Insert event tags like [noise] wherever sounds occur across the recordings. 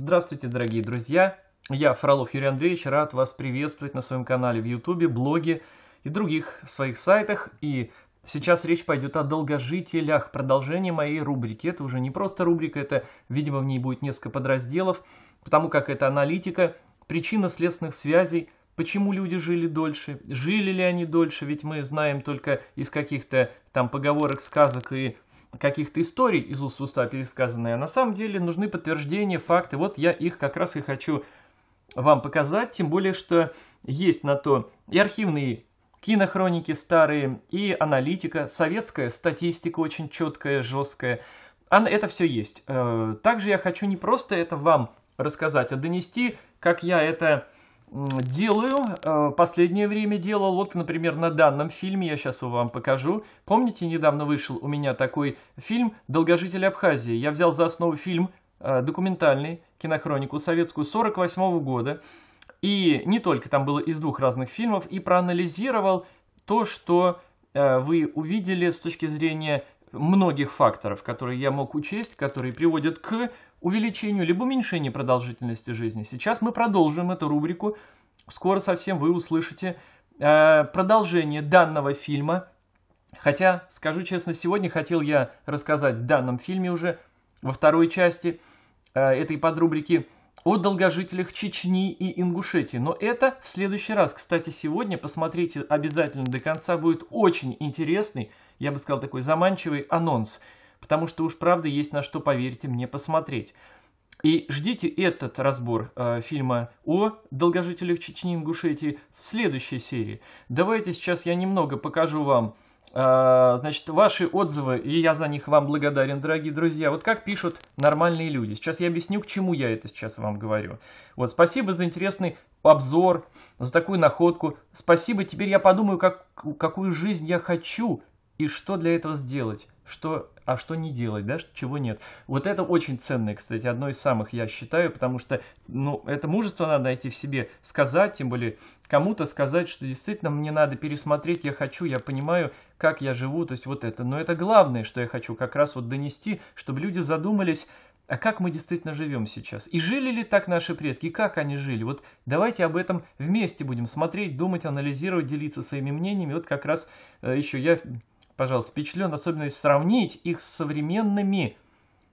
Здравствуйте, дорогие друзья! Я, Фролов Юрий Андреевич, рад вас приветствовать на своем канале в YouTube, блоге и других своих сайтах. И сейчас речь пойдет о долгожителях, продолжение моей рубрики. Это уже не просто рубрика, это, видимо, в ней будет несколько подразделов, потому как это аналитика, причина следственных связей, почему люди жили дольше, жили ли они дольше, ведь мы знаем только из каких-то там поговорок, сказок и каких-то историй из уст в уста пересказанные, а на самом деле нужны подтверждения, факты. Вот я их как раз и хочу вам показать, тем более, что есть на то и архивные кинохроники старые, и аналитика, советская статистика очень четкая, жесткая. Это все есть. Э, также я хочу не просто это вам рассказать, а донести, как я это делаю, э, последнее время делал, вот, например, на данном фильме, я сейчас его вам покажу. Помните, недавно вышел у меня такой фильм «Долгожитель Абхазии». Я взял за основу фильм э, документальный, кинохронику советскую 48 -го года. И не только там было из двух разных фильмов, и проанализировал то, что э, вы увидели с точки зрения многих факторов, которые я мог учесть, которые приводят к увеличению либо уменьшению продолжительности жизни. Сейчас мы продолжим эту рубрику. Скоро совсем вы услышите э, продолжение данного фильма. Хотя, скажу честно, сегодня хотел я рассказать в данном фильме уже во второй части э, этой подрубрики о долгожителях Чечни и Ингушетии. Но это в следующий раз. Кстати, сегодня посмотрите обязательно до конца. Будет очень интересный, я бы сказал, такой заманчивый анонс – потому что уж правда есть на что, поверьте мне, посмотреть. И ждите этот разбор э, фильма о долгожителях Чечни и Ингушетии в следующей серии. Давайте сейчас я немного покажу вам э, значит, ваши отзывы, и я за них вам благодарен, дорогие друзья. Вот как пишут нормальные люди. Сейчас я объясню, к чему я это сейчас вам говорю. Вот, спасибо за интересный обзор, за такую находку. Спасибо, теперь я подумаю, как, какую жизнь я хочу и что для этого сделать что, а что не делать, да, чего нет. Вот это очень ценное, кстати, одно из самых, я считаю, потому что, ну, это мужество надо найти в себе, сказать, тем более кому-то сказать, что действительно мне надо пересмотреть, я хочу, я понимаю, как я живу, то есть вот это. Но это главное, что я хочу как раз вот донести, чтобы люди задумались, а как мы действительно живем сейчас? И жили ли так наши предки? И как они жили? Вот давайте об этом вместе будем смотреть, думать, анализировать, делиться своими мнениями. Вот как раз э, еще я пожалуйста, впечатлен, особенно если сравнить их с современными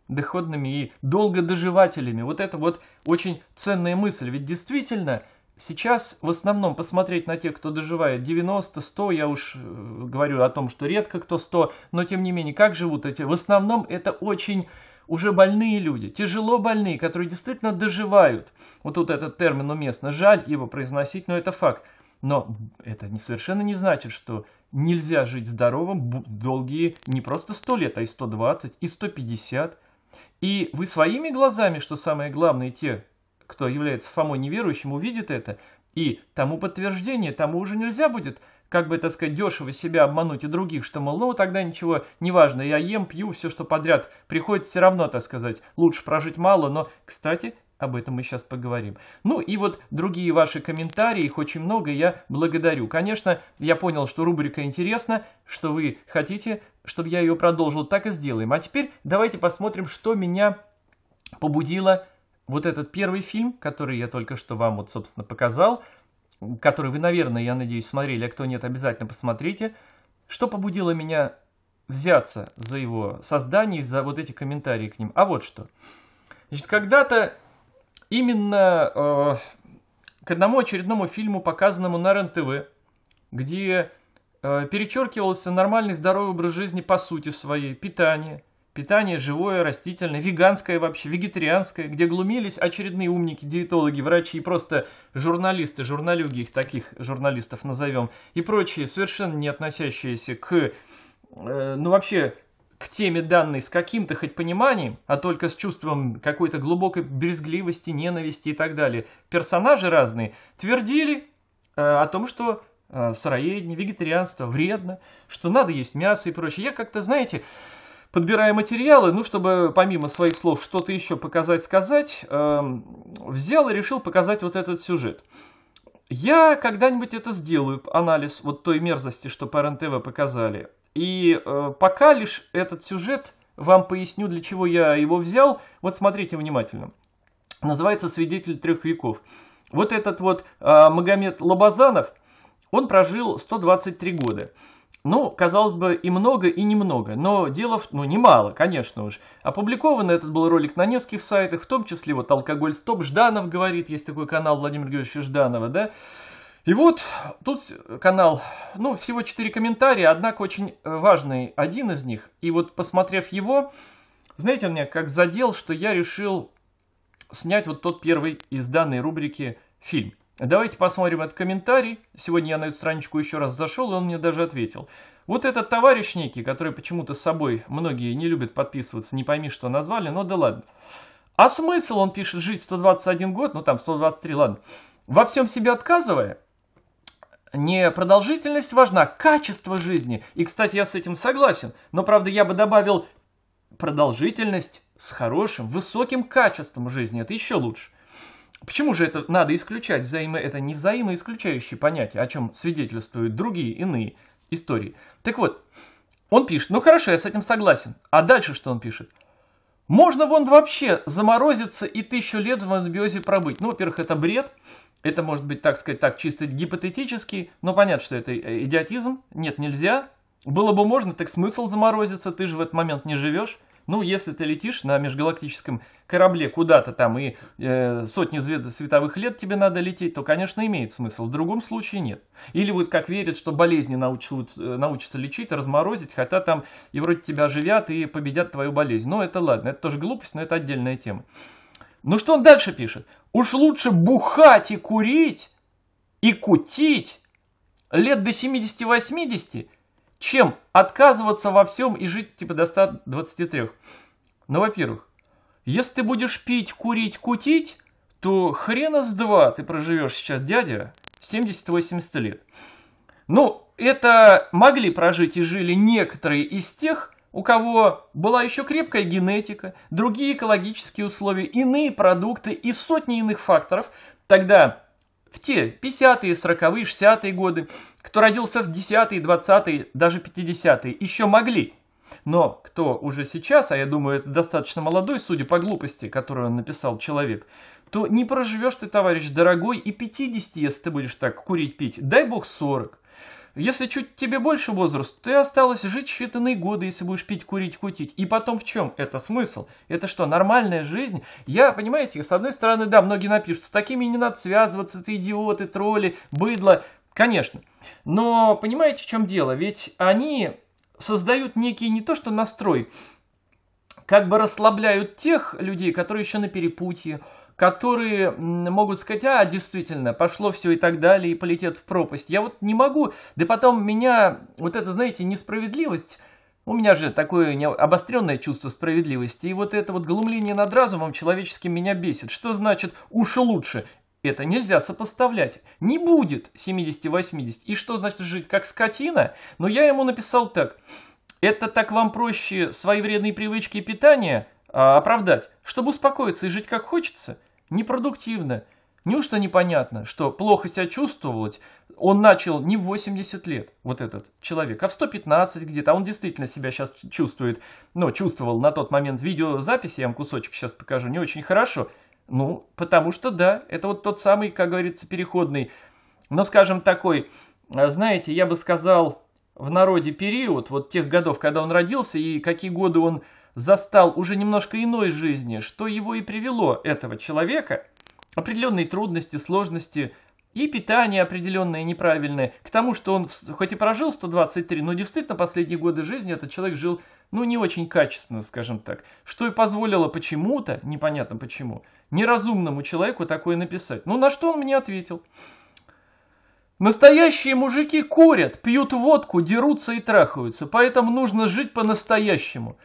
доходными и долгодоживателями. Вот это вот очень ценная мысль. Ведь действительно, сейчас в основном посмотреть на тех, кто доживает 90, 100, я уж э, говорю о том, что редко кто 100, но тем не менее, как живут эти? В основном это очень уже больные люди, тяжело больные, которые действительно доживают. Вот тут этот термин уместно, жаль его произносить, но это факт. Но это не, совершенно не значит, что нельзя жить здоровым долгие не просто 100 лет, а и 120, и 150. И вы своими глазами, что самое главное, те, кто является Фомой неверующим, увидят это, и тому подтверждение, тому уже нельзя будет, как бы, так сказать, дешево себя обмануть и других, что, мол, ну, тогда ничего не важно, я ем, пью, все, что подряд, приходится все равно, так сказать, лучше прожить мало, но, кстати, об этом мы сейчас поговорим. Ну и вот другие ваши комментарии, их очень много, я благодарю. Конечно, я понял, что рубрика интересна, что вы хотите, чтобы я ее продолжил, так и сделаем. А теперь давайте посмотрим, что меня побудило вот этот первый фильм, который я только что вам вот, собственно, показал, который вы, наверное, я надеюсь, смотрели, а кто нет, обязательно посмотрите. Что побудило меня взяться за его создание, за вот эти комментарии к ним? А вот что. Значит, когда-то именно э, к одному очередному фильму, показанному на РЕН-ТВ, где э, перечеркивался нормальный здоровый образ жизни по сути своей, питание, питание живое, растительное, веганское вообще, вегетарианское, где глумились очередные умники, диетологи, врачи и просто журналисты, журналюги, их таких журналистов назовем, и прочие, совершенно не относящиеся к, э, ну вообще, к теме данной с каким-то хоть пониманием, а только с чувством какой-то глубокой брезгливости, ненависти и так далее, персонажи разные твердили э, о том, что э, сыроедение, вегетарианство вредно, что надо есть мясо и прочее. Я как-то, знаете, подбирая материалы, ну, чтобы помимо своих слов что-то еще показать, сказать, э, взял и решил показать вот этот сюжет. Я когда-нибудь это сделаю, анализ вот той мерзости, что по РНТВ показали. И э, пока лишь этот сюжет вам поясню, для чего я его взял. Вот смотрите внимательно. называется «Свидетель трех веков». Вот этот вот э, Магомед Лобазанов, он прожил 123 года. Ну, казалось бы, и много, и немного, но дело, ну, немало, конечно уж. Опубликован этот был ролик на нескольких сайтах, в том числе вот «Алкоголь стоп», Жданов говорит, есть такой канал Владимира Георгиевича Жданова, да. И вот тут канал, ну, всего 4 комментария, однако очень важный один из них. И вот посмотрев его, знаете, он меня как задел, что я решил снять вот тот первый из данной рубрики фильм. Давайте посмотрим этот комментарий. Сегодня я на эту страничку еще раз зашел, и он мне даже ответил. Вот этот товарищ некий, который почему-то с собой многие не любят подписываться, не пойми, что назвали, но да ладно. А смысл, он пишет, жить 121 год, ну там 123, ладно, во всем себе отказывая, не продолжительность важна, качество жизни. И, кстати, я с этим согласен. Но, правда, я бы добавил продолжительность с хорошим, высоким качеством жизни. Это еще лучше. Почему же это надо исключать? Взаимо, это не взаимоисключающие понятия, о чем свидетельствуют другие иные истории. Так вот, он пишет, ну хорошо, я с этим согласен. А дальше что он пишет? Можно вон вообще заморозиться и тысячу лет в анабиозе пробыть. Ну, во-первых, это бред. Это может быть, так сказать, так чисто гипотетически. Но понятно, что это идиотизм. Нет, нельзя. Было бы можно, так смысл заморозиться. Ты же в этот момент не живешь. Ну, если ты летишь на межгалактическом корабле куда-то там и э, сотни световых лет тебе надо лететь, то, конечно, имеет смысл. В другом случае нет. Или вот как верят, что болезни научат, э, научатся лечить, разморозить, хотя там и вроде тебя оживят и победят твою болезнь. Но это ладно, это тоже глупость, но это отдельная тема. Ну что он дальше пишет? Уж лучше бухать и курить и кутить лет до 70-80, чем отказываться во всем и жить типа до 123. Ну, во-первых, если ты будешь пить, курить, кутить, то хрена с два ты проживешь сейчас, дядя, 70-80 лет. Ну, это могли прожить и жили некоторые из тех, у кого была еще крепкая генетика, другие экологические условия, иные продукты и сотни иных факторов, тогда в те 50-е, 40-е, 60-е годы, кто родился в 10-е, 20-е, даже 50-е, еще могли. Но кто уже сейчас, а я думаю, это достаточно молодой, судя по глупости, которую написал человек, то не проживешь ты, товарищ дорогой, и 50, если ты будешь так курить, пить. Дай бог 40. Если чуть тебе больше возраст, ты осталось жить считанные годы, если будешь пить, курить, кутить. И потом в чем это смысл? Это что, нормальная жизнь? Я, понимаете, с одной стороны, да, многие напишут, с такими не надо связываться, ты идиоты, тролли, быдло. Конечно. Но понимаете, в чем дело? Ведь они создают некий не то что настрой, как бы расслабляют тех людей, которые еще на перепутье, которые могут сказать, а, действительно, пошло все и так далее, и полетят в пропасть. Я вот не могу, да потом меня, вот это, знаете, несправедливость, у меня же такое обостренное чувство справедливости, и вот это вот глумление над разумом человеческим меня бесит. Что значит «уж лучше»? Это нельзя сопоставлять. Не будет 70-80. И что значит жить как скотина? Но я ему написал так. Это так вам проще свои вредные привычки питания а, оправдать, чтобы успокоиться и жить как хочется? Непродуктивно. Неужто непонятно, что плохо себя чувствовать он начал не в 80 лет, вот этот человек, а в 115 где-то, а он действительно себя сейчас чувствует, ну, чувствовал на тот момент видеозаписи, я вам кусочек сейчас покажу, не очень хорошо. Ну, потому что да, это вот тот самый, как говорится, переходный, но, скажем, такой, знаете, я бы сказал, в народе период, вот тех годов, когда он родился, и какие годы он застал уже немножко иной жизни, что его и привело этого человека, определенные трудности, сложности и питание определенное неправильное, к тому, что он хоть и прожил 123, но действительно последние годы жизни этот человек жил, ну, не очень качественно, скажем так, что и позволило почему-то, непонятно почему, неразумному человеку такое написать. Ну, на что он мне ответил? Настоящие мужики курят, пьют водку, дерутся и трахаются, поэтому нужно жить по-настоящему.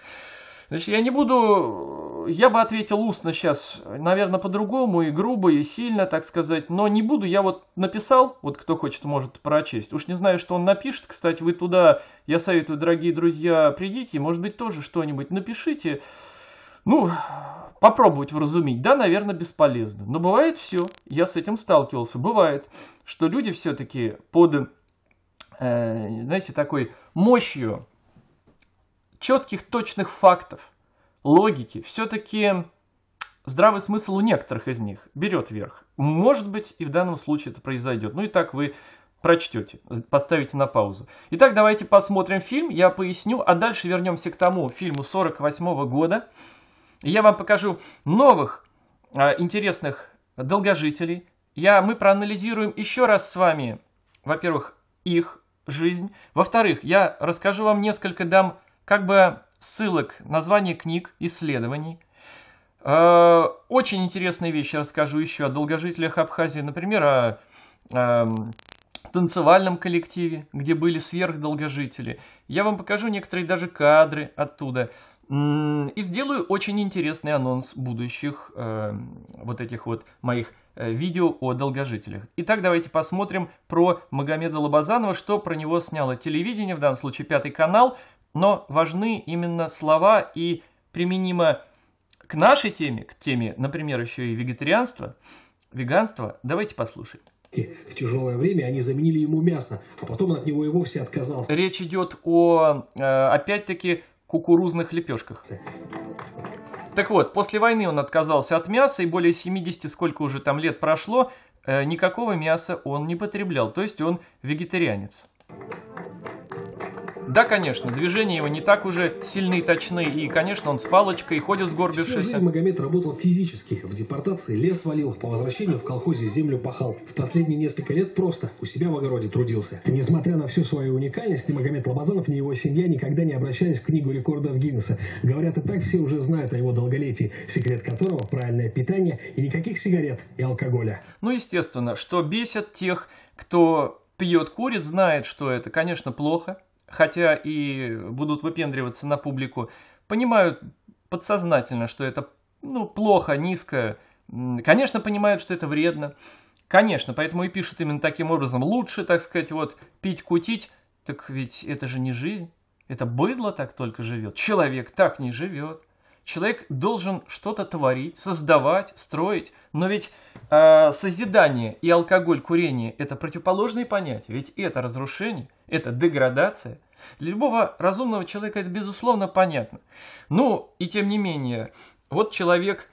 Значит, я не буду, я бы ответил устно сейчас, наверное, по-другому, и грубо, и сильно, так сказать, но не буду, я вот написал, вот кто хочет, может прочесть. Уж не знаю, что он напишет, кстати, вы туда, я советую, дорогие друзья, придите, может быть, тоже что-нибудь напишите. Ну, попробовать вразумить, да, наверное, бесполезно. Но бывает все, я с этим сталкивался, бывает, что люди все-таки под, э, знаете, такой мощью четких, точных фактов, логики, все-таки здравый смысл у некоторых из них берет верх. Может быть, и в данном случае это произойдет. Ну и так вы прочтете, поставите на паузу. Итак, давайте посмотрим фильм, я поясню, а дальше вернемся к тому фильму 48 -го года. Я вам покажу новых а, интересных долгожителей. Я, мы проанализируем еще раз с вами, во-первых, их жизнь. Во-вторых, я расскажу вам несколько, дам как бы ссылок, название книг, исследований. А, очень интересные вещи расскажу еще о долгожителях Абхазии. Например, о, о танцевальном коллективе, где были сверхдолгожители. Я вам покажу некоторые даже кадры оттуда. И сделаю очень интересный анонс будущих э, вот этих вот моих э, видео о долгожителях. Итак, давайте посмотрим про Магомеда Лобазанова, что про него сняло телевидение, в данном случае Пятый канал. Но важны именно слова и применимо к нашей теме, к теме, например, еще и вегетарианства, веганства. Давайте послушаем. В тяжелое время они заменили ему мясо, а потом он от него и вовсе отказался. Речь идет о, э, опять-таки, кукурузных лепешках. Так вот, после войны он отказался от мяса, и более 70, сколько уже там лет прошло, э, никакого мяса он не потреблял, то есть он вегетарианец. Да, конечно, движения его не так уже сильны и точны, и, конечно, он с палочкой ходит сгорбившись. Всю Магомед работал физически, в депортации лес валил, по возвращению в колхозе землю пахал. В последние несколько лет просто у себя в огороде трудился. Несмотря на всю свою уникальность, ни Магомед Лобазанов, ни его семья никогда не обращались в книгу рекордов Гиннесса. Говорят, и так все уже знают о его долголетии, секрет которого – правильное питание и никаких сигарет и алкоголя. Ну, естественно, что бесит тех, кто пьет, курит, знает, что это, конечно, плохо, хотя и будут выпендриваться на публику, понимают подсознательно, что это ну, плохо, низко. Конечно, понимают, что это вредно. Конечно, поэтому и пишут именно таким образом. Лучше, так сказать, вот пить, кутить. Так ведь это же не жизнь. Это быдло так только живет. Человек так не живет. Человек должен что-то творить, создавать, строить. Но ведь э, созидание и алкоголь, курение – это противоположные понятия. Ведь это разрушение, это деградация. Для любого разумного человека это безусловно понятно. Ну и тем не менее, вот человек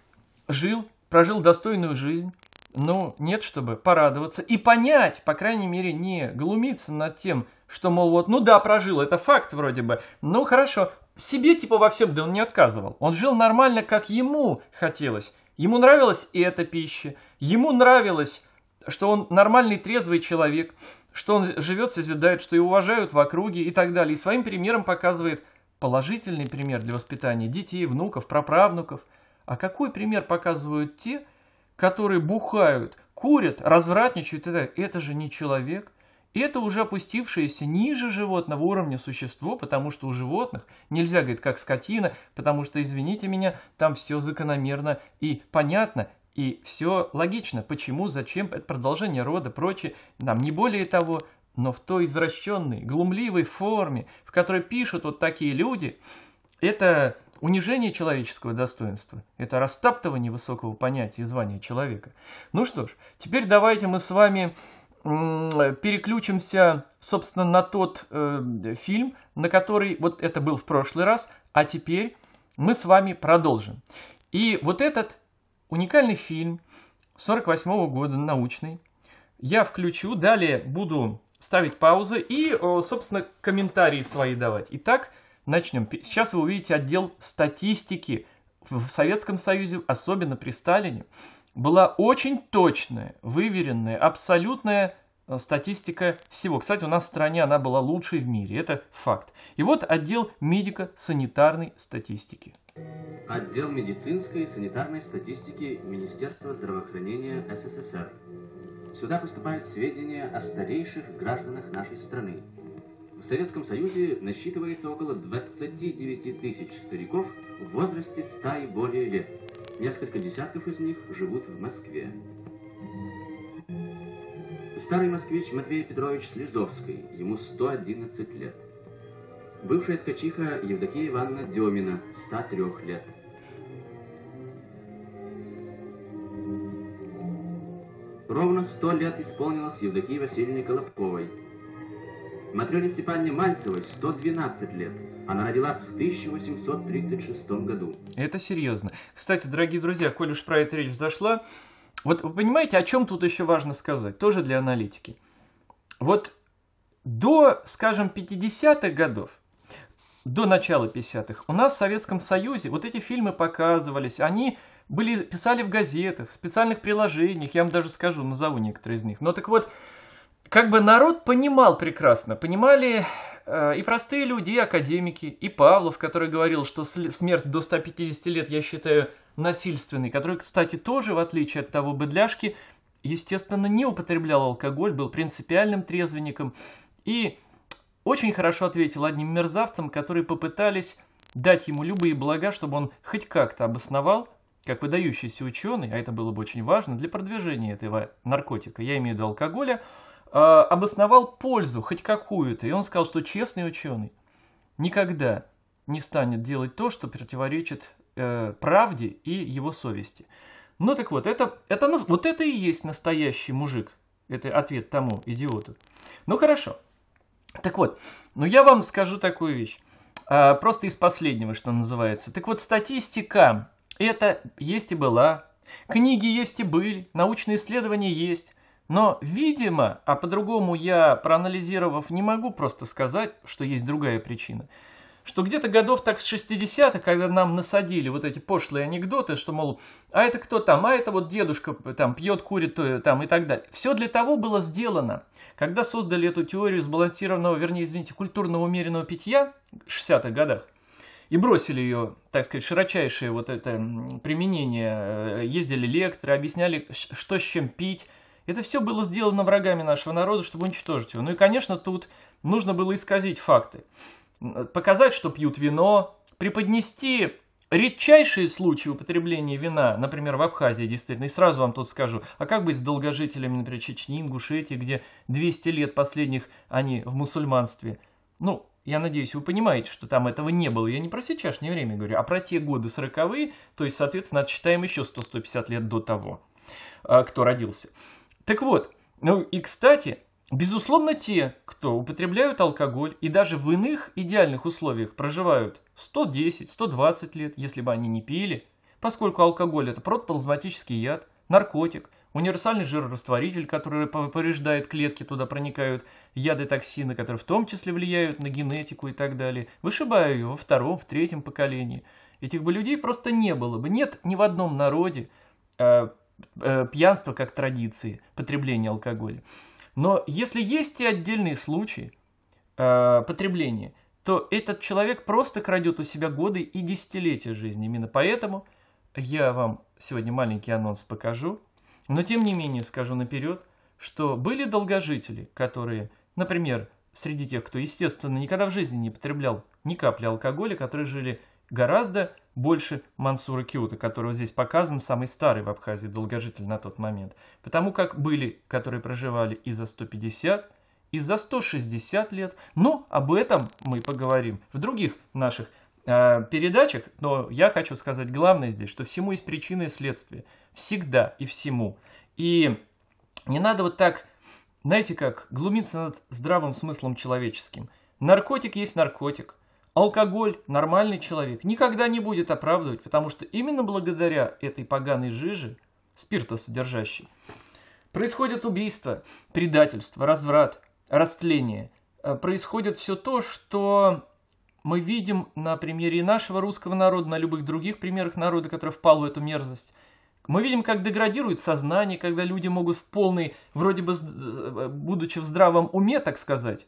жил, прожил достойную жизнь, но нет, чтобы порадоваться и понять, по крайней мере, не глумиться над тем, что, мол, вот, ну да, прожил, это факт вроде бы, ну хорошо, себе типа во всем, да он не отказывал. Он жил нормально, как ему хотелось. Ему нравилась и эта пища, ему нравилось, что он нормальный трезвый человек, что он живет, созидает, что его уважают в округе и так далее. И своим примером показывает положительный пример для воспитания детей, внуков, праправнуков. А какой пример показывают те, которые бухают, курят, развратничают? Это, это же не человек. И это уже опустившееся ниже животного уровня существо, потому что у животных нельзя говорить как скотина, потому что, извините меня, там все закономерно и понятно, и все логично. Почему, зачем, это продолжение рода, прочее. Нам не более того, но в той извращенной, глумливой форме, в которой пишут вот такие люди, это унижение человеческого достоинства, это растаптывание высокого понятия и звания человека. Ну что ж, теперь давайте мы с вами переключимся, собственно, на тот э, фильм, на который вот это был в прошлый раз, а теперь мы с вами продолжим. И вот этот уникальный фильм 48 -го года, научный, я включу, далее буду ставить паузы и, собственно, комментарии свои давать. Итак, начнем. Сейчас вы увидите отдел статистики в Советском Союзе, особенно при Сталине была очень точная, выверенная, абсолютная э, статистика всего. Кстати, у нас в стране она была лучшей в мире, это факт. И вот отдел медико-санитарной статистики. Отдел медицинской и санитарной статистики Министерства здравоохранения СССР. Сюда поступают сведения о старейших гражданах нашей страны. В Советском Союзе насчитывается около 29 тысяч стариков в возрасте 100 и более лет. Несколько десятков из них живут в Москве. Старый москвич Матвей Петрович Слезовский, ему 111 лет. Бывшая ткачиха Евдокия Ивановна Демина, 103 лет. Ровно 100 лет исполнилось Евдокии Васильевне Колобковой. Матрёне Степановне Мальцевой 112 лет. Она родилась в 1836 году. Это серьезно. Кстати, дорогие друзья, коль уж про это речь зашла, вот вы понимаете, о чем тут еще важно сказать, тоже для аналитики. Вот до, скажем, 50-х годов, до начала 50-х, у нас в Советском Союзе вот эти фильмы показывались, они были, писали в газетах, в специальных приложениях, я вам даже скажу, назову некоторые из них. Но так вот, как бы народ понимал прекрасно, понимали э, и простые люди, и академики, и Павлов, который говорил, что смерть до 150 лет, я считаю, насильственной, который, кстати, тоже, в отличие от того быдляшки, естественно, не употреблял алкоголь, был принципиальным трезвенником и очень хорошо ответил одним мерзавцам, которые попытались дать ему любые блага, чтобы он хоть как-то обосновал, как выдающийся ученый, а это было бы очень важно для продвижения этого наркотика, я имею в виду алкоголя, а, обосновал пользу, хоть какую-то. И он сказал, что честный ученый никогда не станет делать то, что противоречит э, правде и его совести. Ну так вот, это, это, вот это и есть настоящий мужик. Это ответ тому идиоту. Ну хорошо. Так вот, ну я вам скажу такую вещь. А, просто из последнего, что называется. Так вот, статистика, это есть и была. Книги есть и были, научные исследования есть. Но, видимо, а по-другому я, проанализировав, не могу просто сказать, что есть другая причина. Что где-то годов так с 60-х, когда нам насадили вот эти пошлые анекдоты, что, мол, а это кто там, а это вот дедушка там пьет, курит то, там и так далее. Все для того было сделано. Когда создали эту теорию сбалансированного, вернее, извините, культурного умеренного питья в 60-х годах, и бросили ее, так сказать, широчайшее вот это применение, э, ездили лекторы, объясняли, что с чем пить, это все было сделано врагами нашего народа, чтобы уничтожить его. Ну и, конечно, тут нужно было исказить факты. Показать, что пьют вино, преподнести редчайшие случаи употребления вина, например, в Абхазии, действительно, и сразу вам тут скажу, а как быть с долгожителями, например, Чечни, Ингушетии, где 200 лет последних они в мусульманстве? Ну, я надеюсь, вы понимаете, что там этого не было. Я не про сейчасшнее время говорю, а про те годы сороковые, то есть, соответственно, отчитаем еще 100-150 лет до того, а, кто родился. Так вот, ну и кстати, безусловно те, кто употребляют алкоголь и даже в иных идеальных условиях проживают 110, 120 лет, если бы они не пили, поскольку алкоголь это протоплазматический яд, наркотик, универсальный жирорастворитель, который повреждает клетки, туда проникают яды, токсины, которые в том числе влияют на генетику и так далее. Вышибаю ее во втором, в третьем поколении. Этих бы людей просто не было бы. Нет ни в одном народе э, Э, пьянство как традиции, потребления алкоголя. Но если есть и отдельные случаи э, потребления, то этот человек просто крадет у себя годы и десятилетия жизни. Именно поэтому я вам сегодня маленький анонс покажу. Но тем не менее скажу наперед, что были долгожители, которые, например, среди тех, кто, естественно, никогда в жизни не потреблял ни капли алкоголя, которые жили гораздо больше Мансура Киута, который вот здесь показан, самый старый в Абхазии долгожитель на тот момент. Потому как были, которые проживали и за 150, и за 160 лет. Но об этом мы поговорим в других наших э, передачах. Но я хочу сказать главное здесь, что всему есть причины и следствия. Всегда и всему. И не надо вот так, знаете как, глумиться над здравым смыслом человеческим. Наркотик есть наркотик. Алкоголь нормальный человек никогда не будет оправдывать, потому что именно благодаря этой поганой жиже, спиртосодержащей, происходят убийства, предательство, разврат, растление. Э, происходит все то, что мы видим на примере нашего русского народа, на любых других примерах народа, который впал в эту мерзость. Мы видим, как деградирует сознание, когда люди могут в полной, вроде бы, э, будучи в здравом уме, так сказать,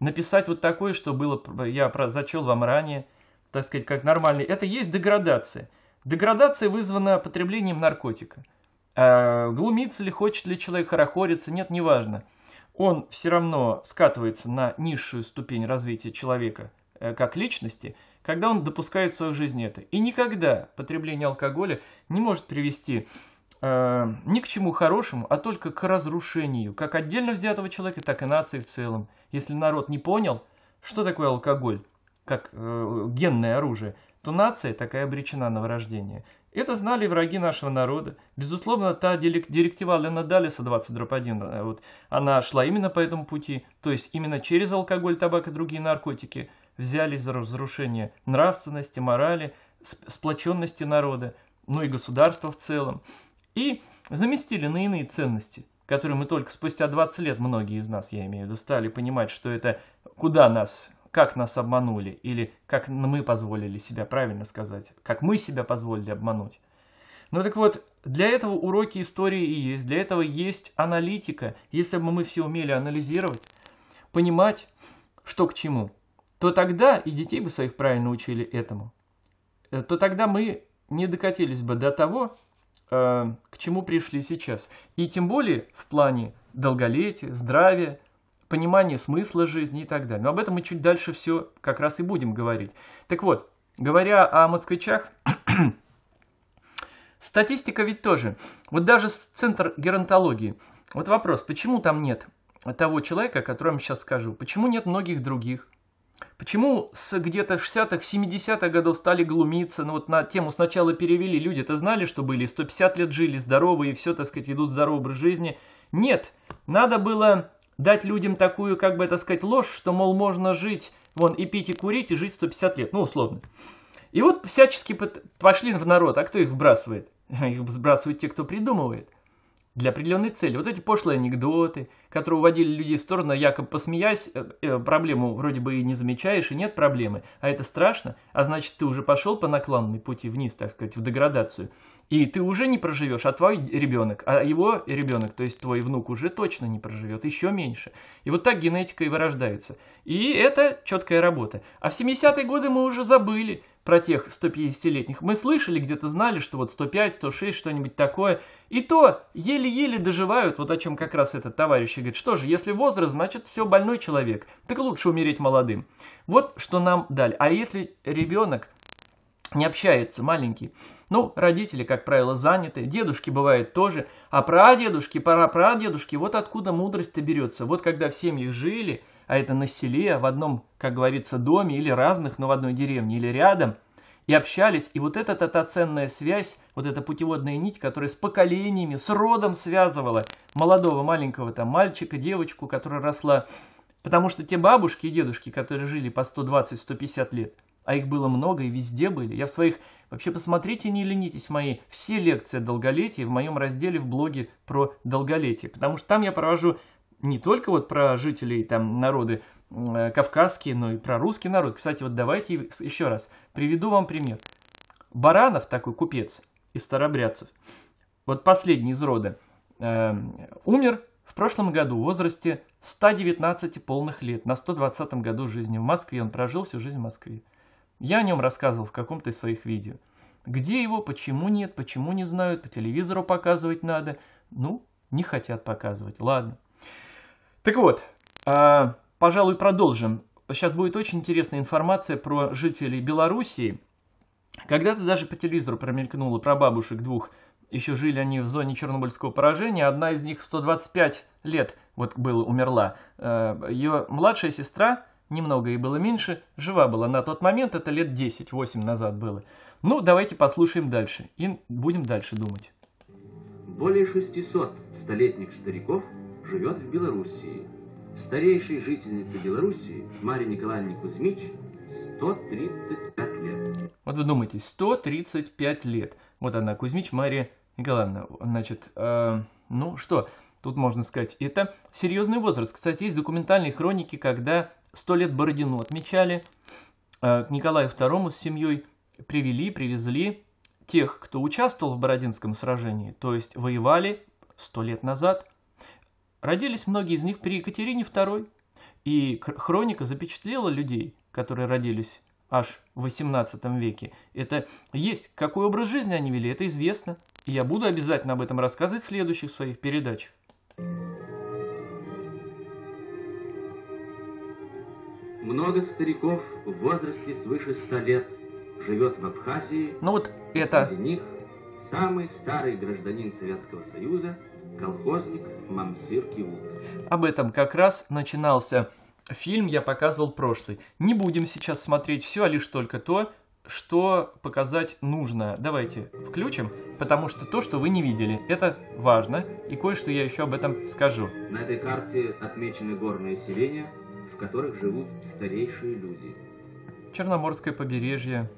написать вот такое, что было, я зачел вам ранее, так сказать, как нормальный, это есть деградация. Деградация вызвана потреблением наркотика. А глумится ли, хочет ли человек хорохориться, нет, неважно. Он все равно скатывается на низшую ступень развития человека э, как личности, когда он допускает в свою жизнь это. И никогда потребление алкоголя не может привести э, ни к чему хорошему, а только к разрушению, как отдельно взятого человека, так и нации в целом. Если народ не понял, что такое алкоголь, как э, генное оружие, то нация такая обречена на вырождение. Это знали враги нашего народа. Безусловно, та директива Лена Далиса 20 дробь 1, э, вот, она шла именно по этому пути, то есть именно через алкоголь, табак и другие наркотики взялись за разрушение нравственности, морали, сплоченности народа, ну и государства в целом, и заместили на иные ценности, которые мы только спустя 20 лет, многие из нас, я имею в виду, стали понимать, что это куда нас как нас обманули, или как мы позволили себя, правильно сказать, как мы себя позволили обмануть. Ну так вот, для этого уроки истории и есть, для этого есть аналитика. Если бы мы все умели анализировать, понимать, что к чему, то тогда и детей бы своих правильно учили этому. Э, то тогда мы не докатились бы до того, э, к чему пришли сейчас. И тем более в плане долголетия, здравия, понимание смысла жизни и так далее. Но об этом мы чуть дальше все как раз и будем говорить. Так вот, говоря о москвичах, [clears throat] статистика ведь тоже. Вот даже Центр геронтологии. Вот вопрос, почему там нет того человека, о котором я сейчас скажу? Почему нет многих других? Почему с где-то 60-х, 70-х годов стали глумиться? Ну вот на тему сначала перевели, люди-то знали, что были 150 лет жили, здоровые, и все, так сказать, ведут здоровый образ жизни. Нет, надо было дать людям такую, как бы это сказать, ложь, что, мол, можно жить, вон, и пить, и курить, и жить 150 лет, ну, условно. И вот всячески пошли в народ, а кто их вбрасывает? [laughs] Их сбрасывают те, кто придумывает для определенной цели. Вот эти пошлые анекдоты, которые уводили людей в сторону, якобы посмеясь, э, э, проблему вроде бы и не замечаешь, и нет проблемы, а это страшно, а значит ты уже пошел по наклонной пути вниз, так сказать, в деградацию. И ты уже не проживешь, а твой ребенок, а его ребенок, то есть твой внук, уже точно не проживет, еще меньше. И вот так генетика и вырождается. И это четкая работа. А в 70-е годы мы уже забыли про тех 150-летних. Мы слышали, где-то знали, что вот 105, 106, что-нибудь такое. И то еле-еле доживают, вот о чем как раз этот товарищ говорит. Что же, если возраст, значит все больной человек. Так лучше умереть молодым. Вот что нам дали. А если ребенок не общается, маленький, ну, родители, как правило, заняты, дедушки бывает тоже, а прадедушки, пора прадедушки, вот откуда мудрость-то берется. Вот когда в семьях жили, а это на селе, в одном, как говорится, доме или разных, но в одной деревне или рядом, и общались, и вот эта та ценная связь, вот эта путеводная нить, которая с поколениями, с родом связывала молодого маленького там мальчика, девочку, которая росла, потому что те бабушки и дедушки, которые жили по 120-150 лет, а их было много и везде были, я в своих Вообще посмотрите, не ленитесь мои все лекции о долголетии в моем разделе в блоге про долголетие, потому что там я провожу не только вот про жителей там народы э, кавказские, но и про русский народ. Кстати, вот давайте еще раз приведу вам пример. Баранов, такой купец из старобрядцев, вот последний из рода, э, умер в прошлом году в возрасте 119 полных лет, на 120 году жизни в Москве. Он прожил всю жизнь в Москве. Я о нем рассказывал в каком-то из своих видео. Где его, почему нет, почему не знают, по телевизору показывать надо. Ну, не хотят показывать, ладно. Так вот, э, пожалуй, продолжим. Сейчас будет очень интересная информация про жителей Белоруссии. Когда-то даже по телевизору промелькнуло про бабушек двух. Еще жили они в зоне Чернобыльского поражения. Одна из них 125 лет вот было, умерла. Э, ее младшая сестра немного ей было меньше, жива была на тот момент, это лет 10-8 назад было. Ну, давайте послушаем дальше и будем дальше думать. Более 600 столетних стариков живет в Белоруссии. Старейшей жительнице Белоруссии, Марии Николаевне Кузьмич, 135 лет. Вот вы думаете, 135 лет. Вот она, Кузьмич Мария Николаевна. Значит, э, ну что, тут можно сказать, это серьезный возраст. Кстати, есть документальные хроники, когда Сто лет Бородину отмечали. Э, к Николаю II с семьей привели, привезли тех, кто участвовал в Бородинском сражении, то есть воевали сто лет назад. Родились многие из них при Екатерине II. И хроника запечатлела людей, которые родились аж в 18 веке. Это есть. Какой образ жизни они вели, это известно. И я буду обязательно об этом рассказывать в следующих своих передачах. Много стариков в возрасте свыше ста лет живет в Абхазии. Ну вот это... Среди них самый старый гражданин Советского Союза, колхозник Мамсир Киут. Об этом как раз начинался фильм, я показывал прошлый. Не будем сейчас смотреть все, а лишь только то, что показать нужно. Давайте включим, потому что то, что вы не видели, это важно, и кое-что я еще об этом скажу. На этой карте отмечены горные селения, в которых живут старейшие люди. Черноморское побережье,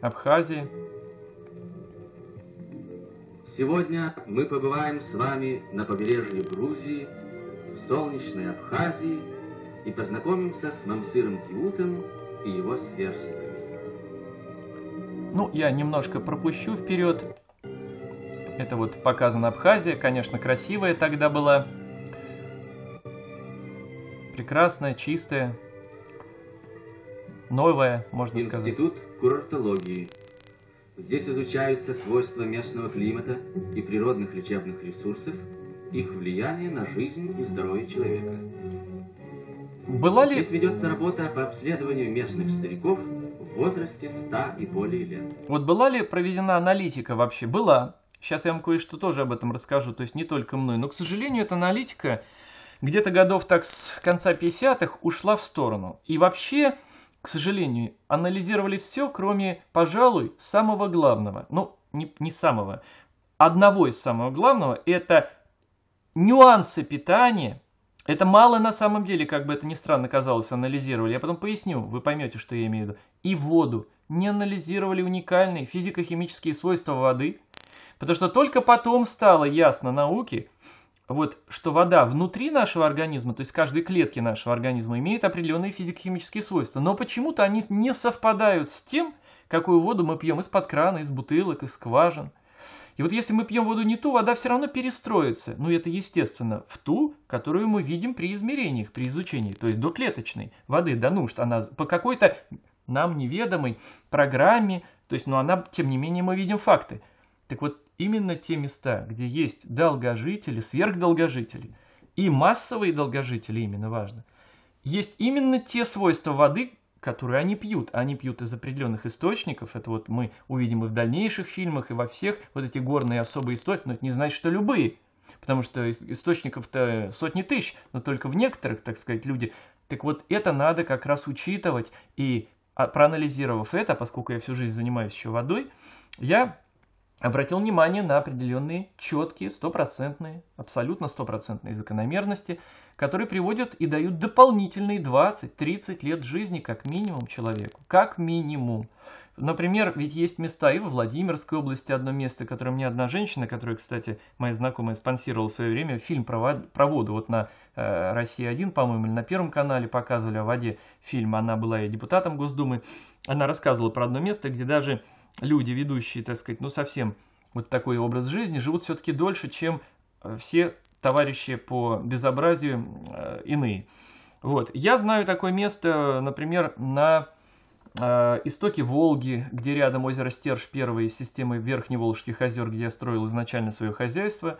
Абхазия. Сегодня мы побываем с вами на побережье Грузии, в солнечной Абхазии и познакомимся с Мамсыром Киутом и его сверстниками. Ну, я немножко пропущу вперед. Это вот показана Абхазия, конечно, красивая тогда была. Прекрасная, чистая, новая, можно Институт сказать. Институт курортологии. Здесь изучаются свойства местного климата и природных лечебных ресурсов, их влияние на жизнь и здоровье человека. Была ли... Здесь ведется работа по обследованию местных стариков в возрасте 100 и более лет. Вот была ли проведена аналитика вообще? Была. Сейчас я вам кое-что тоже об этом расскажу, то есть не только мной. Но, к сожалению, эта аналитика где-то годов так с конца 50-х ушла в сторону. И вообще, к сожалению, анализировали все, кроме, пожалуй, самого главного. Ну, не, не самого. Одного из самого главного, это нюансы питания. Это мало на самом деле, как бы это ни странно казалось, анализировали. Я потом поясню, вы поймете, что я имею в виду. И воду. Не анализировали уникальные физико-химические свойства воды. Потому что только потом стало ясно науке, вот, что вода внутри нашего организма, то есть каждой клетки нашего организма, имеет определенные физико-химические свойства. Но почему-то они не совпадают с тем, какую воду мы пьем из-под крана, из бутылок, из скважин. И вот если мы пьем воду не ту, вода все равно перестроится. Ну, это естественно, в ту, которую мы видим при измерениях, при изучении. То есть до клеточной воды, до нужд. Она по какой-то нам неведомой программе, то есть, но она, тем не менее, мы видим факты. Так вот, именно те места, где есть долгожители, сверхдолгожители и массовые долгожители, именно важно, есть именно те свойства воды, которые они пьют. Они пьют из определенных источников. Это вот мы увидим и в дальнейших фильмах, и во всех вот эти горные особые источники. Но это не значит, что любые. Потому что источников-то сотни тысяч, но только в некоторых, так сказать, люди. Так вот, это надо как раз учитывать. И а, проанализировав это, поскольку я всю жизнь занимаюсь еще водой, я обратил внимание на определенные четкие, стопроцентные, абсолютно стопроцентные закономерности, которые приводят и дают дополнительные 20-30 лет жизни как минимум человеку. Как минимум. Например, ведь есть места и в Владимирской области одно место, которое мне одна женщина, которая, кстати, моя знакомая спонсировала в свое время, фильм про воду. Вот на э, Россия-1, по-моему, или на Первом канале показывали о воде фильм. Она была и депутатом Госдумы. Она рассказывала про одно место, где даже люди, ведущие, так сказать, ну совсем вот такой образ жизни, живут все-таки дольше, чем э, все товарищи по безобразию э, иные. Вот. Я знаю такое место, например, на э, истоке Волги, где рядом озеро Стерж, первой системы Верхневолжских озер, где я строил изначально свое хозяйство.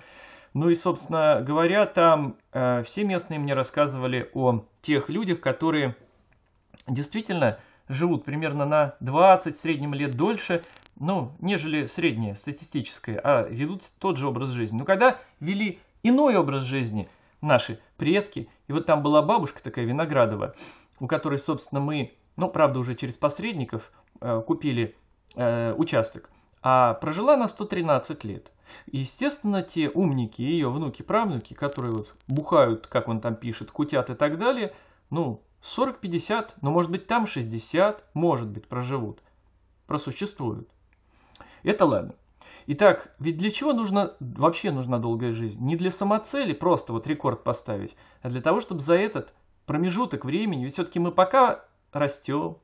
Ну и, собственно говоря, там э, все местные мне рассказывали о тех людях, которые действительно живут примерно на 20 в среднем лет дольше, ну, нежели среднее статистическое, а ведут тот же образ жизни. Но когда вели иной образ жизни наши предки, и вот там была бабушка такая Виноградова, у которой, собственно, мы, ну, правда, уже через посредников э, купили э, участок, а прожила на 113 лет. Естественно, те умники, ее внуки, правнуки, которые вот бухают, как он там пишет, кутят и так далее, ну, 40-50, но может быть там 60, может быть проживут, просуществуют. Это ладно. Итак, ведь для чего нужно, вообще нужна долгая жизнь? Не для самоцели просто вот рекорд поставить, а для того, чтобы за этот промежуток времени, ведь все-таки мы пока растем,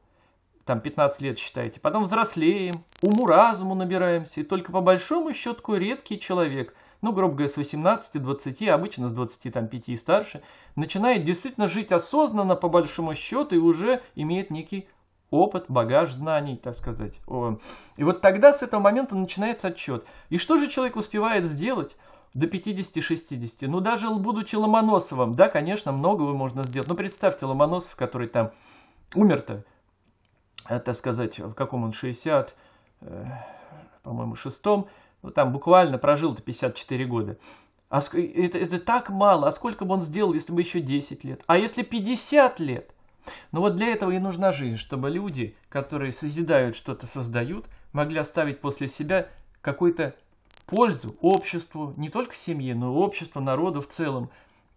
там 15 лет считайте, потом взрослеем, уму-разуму набираемся, и только по большому счету такой редкий человек, ну, грубо говоря, с 18-20, обычно с 25 и старше, начинает действительно жить осознанно по большому счету и уже имеет некий опыт, багаж знаний, так сказать. И вот тогда с этого момента начинается отчет. И что же человек успевает сделать? до 50-60. Ну, даже будучи Ломоносовым, да, конечно, многого можно сделать. Но представьте Ломоносов, который там умер-то, э, так сказать, в каком он 60, э, по-моему, шестом, ну, там буквально прожил-то 54 года. А это, это так мало, а сколько бы он сделал, если бы еще 10 лет? А если 50 лет? Но вот для этого и нужна жизнь, чтобы люди, которые созидают что-то, создают, могли оставить после себя какую-то пользу обществу, не только семье, но и обществу, народу в целом,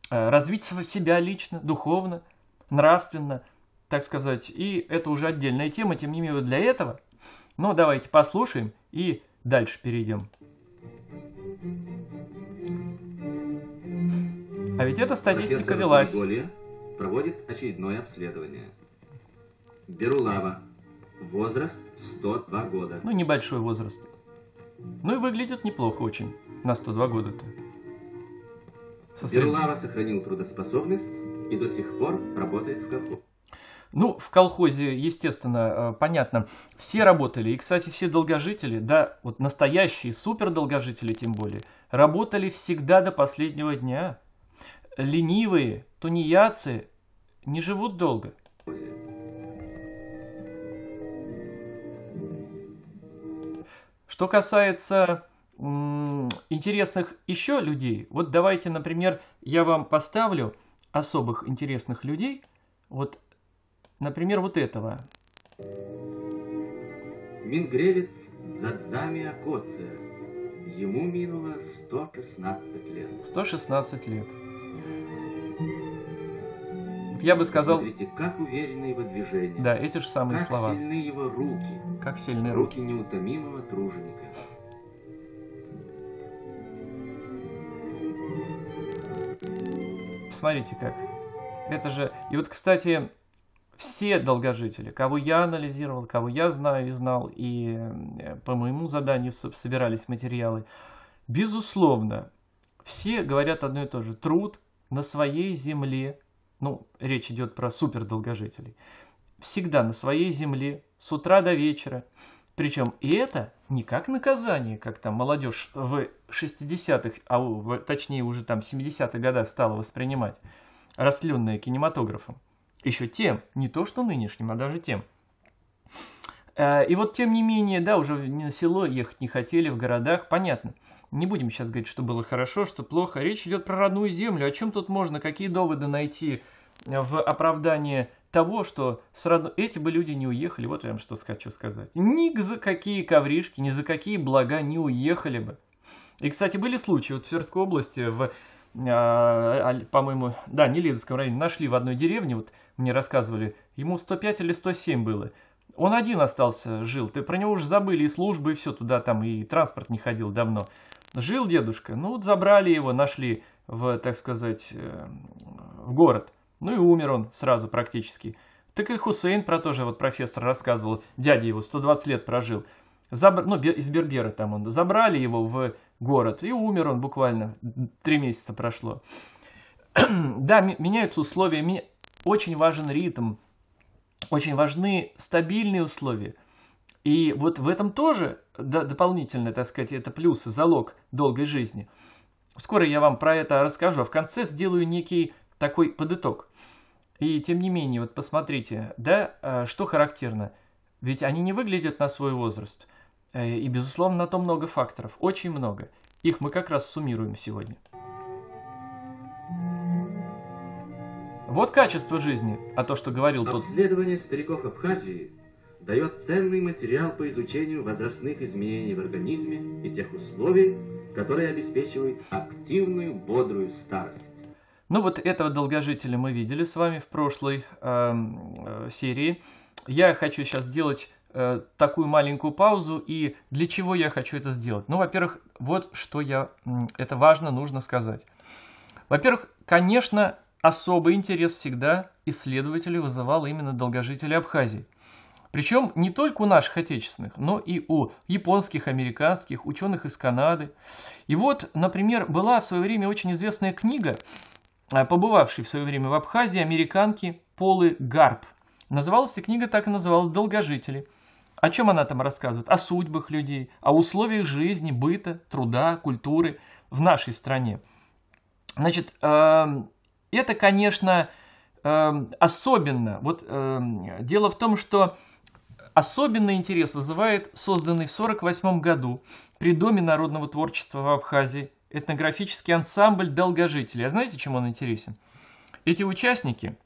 э, развить себя лично, духовно, нравственно, так сказать. И это уже отдельная тема, тем не менее, для этого. Но давайте послушаем и дальше перейдем. А ведь эта статистика велась. проводит очередное обследование. Берулава. Возраст 102 года. Ну, небольшой возраст. Ну и выглядит неплохо очень на 102 года-то. Берулава сохранил трудоспособность и до сих пор работает в колхозе. Ну, в колхозе, естественно, э, понятно, все работали. И, кстати, все долгожители, да, вот настоящие супер долгожители тем более, работали всегда до последнего дня ленивые, тунеядцы не живут долго. Что касается интересных еще людей, вот давайте, например, я вам поставлю особых интересных людей, вот, например, вот этого. Мингрелец Задзамия Коция. Ему минуло 116 лет. 116 лет я бы сказал... Смотрите, как уверены его движения. Да, эти же самые как слова. Как сильны его руки. Как сильны руки. Руки неутомимого труженика. Смотрите как. Это же... И вот, кстати, все долгожители, кого я анализировал, кого я знаю и знал, и э, по моему заданию собирались материалы, безусловно, все говорят одно и то же. Труд на своей земле ну, речь идет про супердолгожителей, всегда на своей земле, с утра до вечера. Причем и это не как наказание, как там молодежь в 60-х, а в, точнее уже там 70-х годах стала воспринимать, растленная кинематографом. Еще тем, не то что нынешним, а даже тем. Э, и вот тем не менее, да, уже на село ехать не хотели, в городах, понятно. Не будем сейчас говорить, что было хорошо, что плохо. Речь идет про родную землю. О чем тут можно, какие доводы найти в оправдании того, что с родной... эти бы люди не уехали. Вот я вам что хочу сказать. Ни за какие ковришки, ни за какие блага не уехали бы. И, кстати, были случаи. Вот в Тверской области, в, а, по-моему, да, Нелидовском районе, нашли в одной деревне, вот мне рассказывали, ему 105 или 107 было. Он один остался, жил. Ты про него уже забыли, и службы, и все туда там, и транспорт не ходил давно. Жил дедушка, ну вот забрали его, нашли в, так сказать, э, в город. Ну и умер он сразу практически. Так и Хусейн про тоже вот профессор рассказывал, дядя его 120 лет прожил. Забр... Ну, из Бербера там он. Забрали его в город, и умер он буквально. Три месяца прошло. [clears throat] да, меняются условия, очень важен ритм, очень важны стабильные условия. И вот в этом тоже дополнительно, так сказать, это плюс, залог долгой жизни. Скоро я вам про это расскажу, а в конце сделаю некий такой подыток. И тем не менее, вот посмотрите, да, э, что характерно. Ведь они не выглядят на свой возраст. Э, и, безусловно, на то много факторов, очень много. Их мы как раз суммируем сегодня. Вот качество жизни, а то, что говорил тут... Обследование стариков Абхазии дает ценный материал по изучению возрастных изменений в организме и тех условий, которые обеспечивают активную, бодрую старость. Ну вот этого долгожителя мы видели с вами в прошлой эм, э, серии. Я хочу сейчас сделать э, такую маленькую паузу. И для чего я хочу это сделать? Ну, во-первых, вот что я... Это важно, нужно сказать. Во-первых, конечно, особый интерес всегда исследователей вызывал именно долгожители Абхазии. Причем не только у наших отечественных, но и у японских, американских, ученых из Канады. И вот, например, была в свое время очень известная книга, э, побывавшей в свое время в Абхазии, американки Полы Гарп. Называлась эта книга так и называлась «Долгожители». О чем она там рассказывает? О судьбах людей, о условиях жизни, быта, труда, культуры в нашей стране. Значит, это, конечно, эм, особенно. Вот эм, дело в том, что Особенный интерес вызывает созданный в 1948 году при Доме народного творчества в Абхазии этнографический ансамбль долгожителей. А знаете, чем он интересен? Эти участники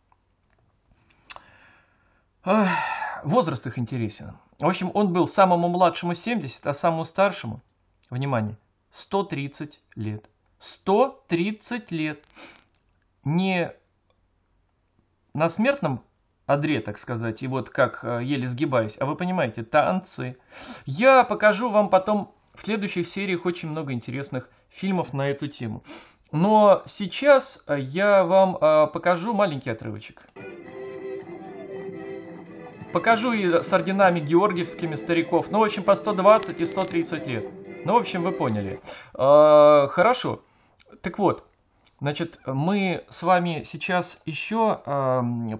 возраст их интересен. В общем, он был самому младшему 70, а самому старшему, внимание, 130 лет. 130 лет. Не на смертном одре, так сказать, и вот как э, еле сгибаюсь, а вы понимаете, танцы. Я покажу вам потом в следующих сериях очень много интересных фильмов на эту тему. Но сейчас э, я вам э, покажу маленький отрывочек. Покажу и с орденами георгиевскими стариков. Ну, в общем, по 120 и 130 лет. Ну, в общем, вы поняли. Хорошо. Так вот, значит, мы с вами сейчас еще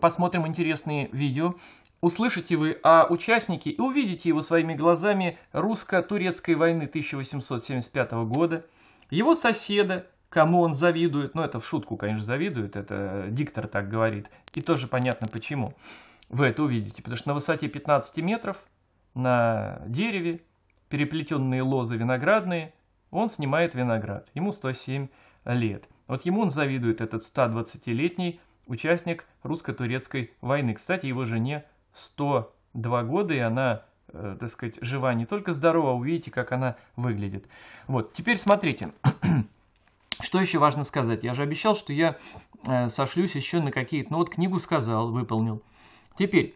посмотрим интересные видео. Услышите вы о участнике и увидите его своими глазами русско-турецкой войны 1875 года, его соседа, кому он завидует, ну это в шутку, конечно, завидует, это диктор так говорит, и тоже понятно почему. Вы это увидите, потому что на высоте 15 метров на дереве переплетенные лозы виноградные, он снимает виноград, ему 107 лет. Вот ему он завидует, этот 120-летний участник русско-турецкой войны. Кстати, его жене 102 года, и она, э, так сказать, жива не только здорова, увидите, как она выглядит. Вот, теперь смотрите. [clears throat] Что еще важно сказать? Я же обещал, что я э, сошлюсь еще на какие-то... Ну вот книгу сказал, выполнил. Теперь,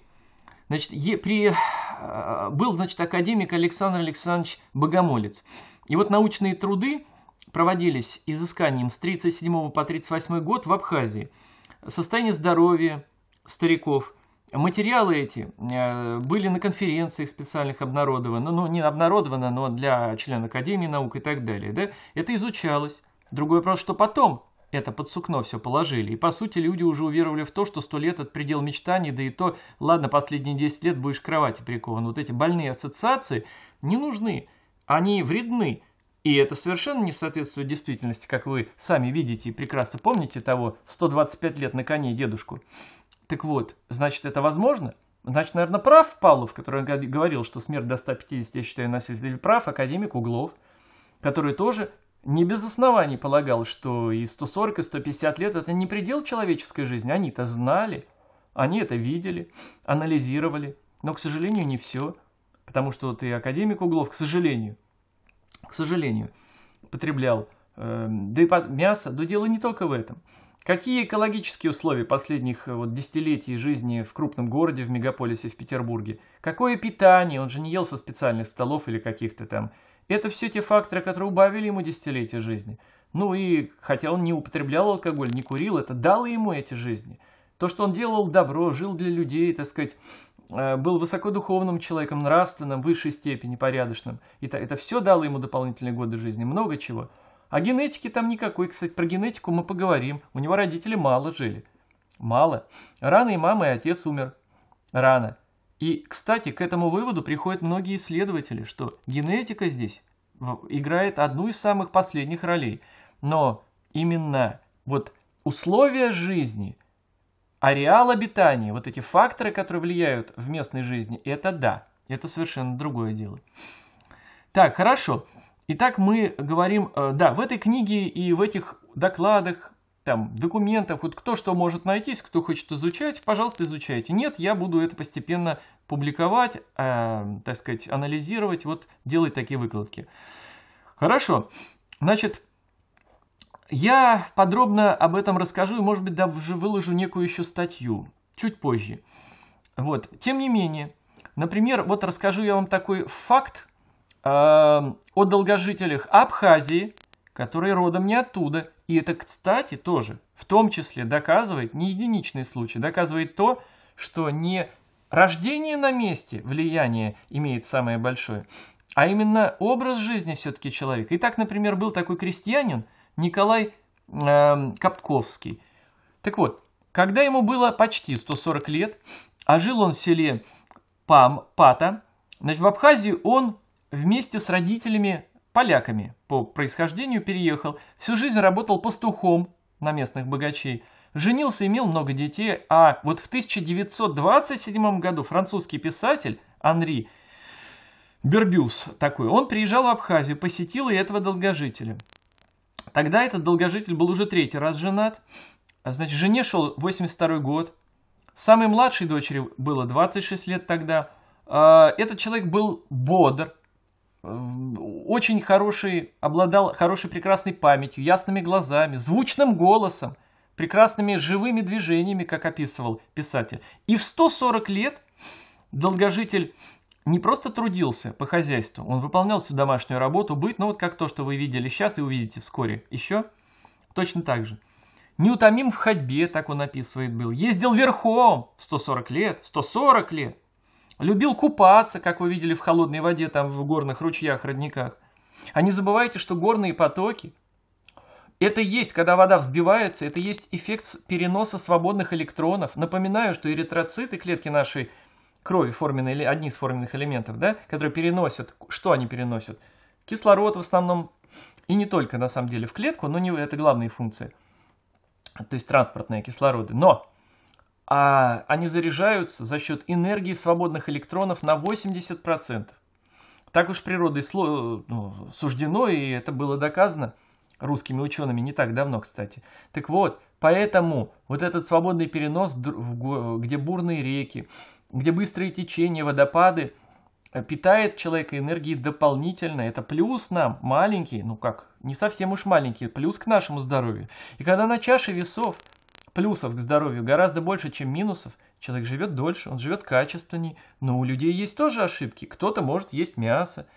значит, е, при, э, был, значит, академик Александр Александрович Богомолец. И вот научные труды проводились изысканием с 37 по 38 год в Абхазии. Состояние здоровья стариков. Материалы эти э, были на конференциях специальных обнародованы, ну не обнародованы, но для членов Академии наук и так далее. Да? Это изучалось. Другой вопрос, что потом это под сукно все положили. И по сути люди уже уверовали в то, что сто лет это предел мечтаний, да и то, ладно, последние 10 лет будешь к кровати прикован. Вот эти больные ассоциации не нужны, они вредны. И это совершенно не соответствует действительности, как вы сами видите и прекрасно помните того 125 лет на коне дедушку. Так вот, значит, это возможно? Значит, наверное, прав Павлов, который говорил, что смерть до 150, я считаю, носитель прав, академик Углов, который тоже не без оснований полагал, что и 140, и 150 лет это не предел человеческой жизни. Они-то знали, они это видели, анализировали. Но, к сожалению, не все. Потому что вот и академик Углов, к сожалению, к сожалению, потреблял э, да и мясо. Но дело не только в этом. Какие экологические условия последних э, вот, десятилетий жизни в крупном городе, в мегаполисе, в Петербурге? Какое питание? Он же не ел со специальных столов или каких-то там это все те факторы, которые убавили ему десятилетия жизни. Ну и хотя он не употреблял алкоголь, не курил, это дало ему эти жизни. То, что он делал добро, жил для людей, так сказать, был высокодуховным человеком, нравственным, высшей степени, порядочным. И это, это все дало ему дополнительные годы жизни, много чего. А генетики там никакой. Кстати, про генетику мы поговорим. У него родители мало жили. Мало. Рано и мама, и отец умер. Рано. И, кстати, к этому выводу приходят многие исследователи, что генетика здесь играет одну из самых последних ролей. Но именно вот условия жизни, ареал обитания, вот эти факторы, которые влияют в местной жизни, это да, это совершенно другое дело. Так, хорошо. Итак, мы говорим, э, да, в этой книге и в этих докладах там, документах, вот кто что может найтись, кто хочет изучать, пожалуйста, изучайте. Нет, я буду это постепенно публиковать, э, так сказать, анализировать, вот делать такие выкладки. Хорошо, значит, я подробно об этом расскажу и, может быть, даже выложу некую еще статью чуть позже. Вот, тем не менее, например, вот расскажу я вам такой факт э, о долгожителях Абхазии, которые родом не оттуда. И это, кстати, тоже в том числе доказывает, не единичный случай, доказывает то, что не рождение на месте влияние имеет самое большое, а именно образ жизни все-таки человека. Итак, например, был такой крестьянин Николай э, Капковский. Так вот, когда ему было почти 140 лет, а жил он в селе Пам, Пата, значит, в Абхазии он вместе с родителями поляками по происхождению переехал, всю жизнь работал пастухом на местных богачей, женился, имел много детей, а вот в 1927 году французский писатель Анри Бербюс такой, он приезжал в Абхазию, посетил и этого долгожителя. Тогда этот долгожитель был уже третий раз женат, значит, жене шел 82 год, Самой младшей дочери было 26 лет тогда. А, этот человек был бодр, очень хороший, обладал хорошей прекрасной памятью, ясными глазами, звучным голосом, прекрасными живыми движениями, как описывал писатель. И в 140 лет долгожитель не просто трудился по хозяйству, он выполнял всю домашнюю работу, быт, ну вот как то, что вы видели сейчас и увидите вскоре еще, точно так же. Неутомим в ходьбе, так он описывает, был. Ездил верхом в 140 лет, в 140 лет. Любил купаться, как вы видели в холодной воде, там в горных ручьях, родниках. А не забывайте, что горные потоки, это есть, когда вода взбивается, это есть эффект переноса свободных электронов. Напоминаю, что эритроциты, клетки нашей крови, форменные, одни из форменных элементов, да, которые переносят, что они переносят? Кислород в основном, и не только на самом деле в клетку, но не это главные функции – то есть транспортные кислороды. Но а они заряжаются за счет энергии свободных электронов на 80%. Так уж природой ну, суждено, и это было доказано русскими учеными не так давно, кстати. Так вот, поэтому вот этот свободный перенос, где бурные реки, где быстрые течения, водопады – Э, питает человека энергией дополнительно. Это плюс нам, маленький, ну как, не совсем уж маленький, плюс к нашему здоровью. И когда на чаше весов плюсов к здоровью гораздо больше, чем минусов, человек живет дольше, он живет качественней. Но у людей есть тоже ошибки. Кто-то может есть мясо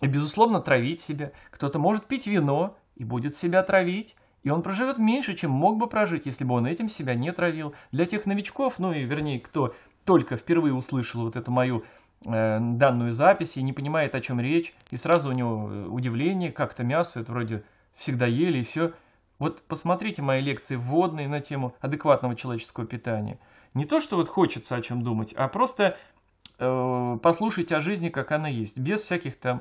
и, безусловно, травить себя. Кто-то может пить вино и будет себя травить. И он проживет меньше, чем мог бы прожить, если бы он этим себя не травил. Для тех новичков, ну и вернее, кто только впервые услышал вот эту мою Э, данную запись и не понимает, о чем речь, и сразу у него э, удивление, как-то мясо, это вроде всегда ели и все. Вот посмотрите мои лекции вводные на тему адекватного человеческого питания. Не то, что вот хочется о чем думать, а просто э, послушайте о жизни, как она есть, без всяких там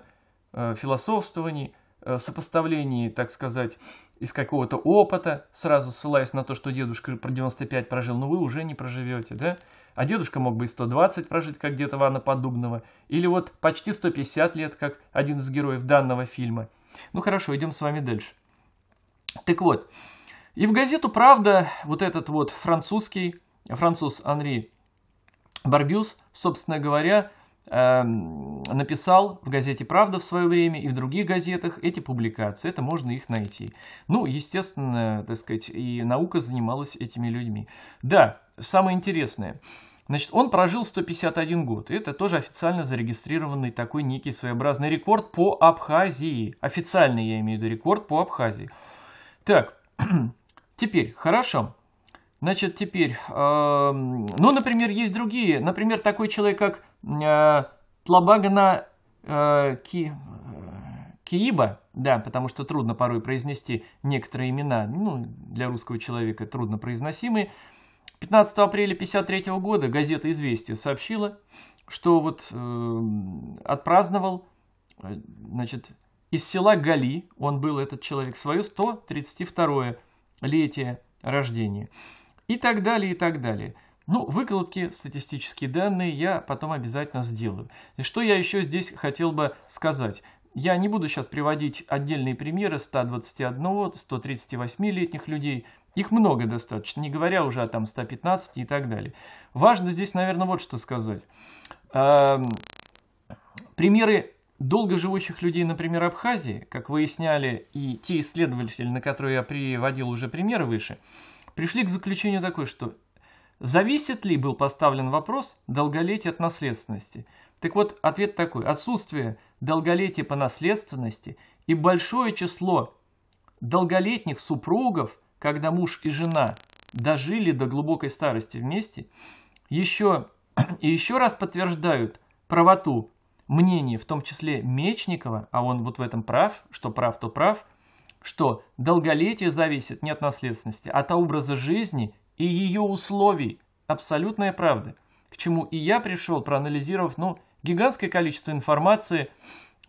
э, философствований, э, сопоставлений, так сказать, из какого-то опыта, сразу ссылаясь на то, что дедушка про 95 прожил, но вы уже не проживете, да? А дедушка мог бы и 120 прожить, как где-то Ванна Подубного, или вот почти 150 лет, как один из героев данного фильма. Ну хорошо, идем с вами дальше. Так вот, и в газету «Правда» вот этот вот французский, француз Анри Барбюс, собственно говоря, написал в газете «Правда» в свое время и в других газетах эти публикации. Это можно их найти. Ну, естественно, так сказать, и наука занималась этими людьми. Да, самое интересное. Значит, он прожил 151 год. Это тоже официально зарегистрированный такой некий своеобразный рекорд по Абхазии. Официальный, я имею в виду, рекорд по Абхазии. Так, [clears throat] теперь, хорошо. Значит, теперь, э, ну, например, есть другие. Например, такой человек, как э, Тлабагана э, Ки, э, Кииба, да, потому что трудно порой произнести некоторые имена, ну, для русского человека трудно произносимые. 15 апреля 1953 года газета «Известия» сообщила, что вот э, отпраздновал, э, значит, из села Гали, он был этот человек, свое 132 летие рождения. И так далее, и так далее. Ну, выкладки, статистические данные я потом обязательно сделаю. И что я еще здесь хотел бы сказать. Я не буду сейчас приводить отдельные примеры 121, 138-летних людей. Их много достаточно, не говоря уже о там 115 и так далее. Важно здесь, наверное, вот что сказать. Эм, примеры долгоживущих людей, например, Абхазии, как выясняли и те исследователи, на которые я приводил уже примеры выше – пришли к заключению такой, что зависит ли, был поставлен вопрос, долголетие от наследственности. Так вот, ответ такой. Отсутствие долголетия по наследственности и большое число долголетних супругов, когда муж и жена дожили до глубокой старости вместе, еще и еще раз подтверждают правоту мнения, в том числе Мечникова, а он вот в этом прав, что прав, то прав, что долголетие зависит не от наследственности, а от образа жизни и ее условий. Абсолютная правда. К чему и я пришел, проанализировав ну, гигантское количество информации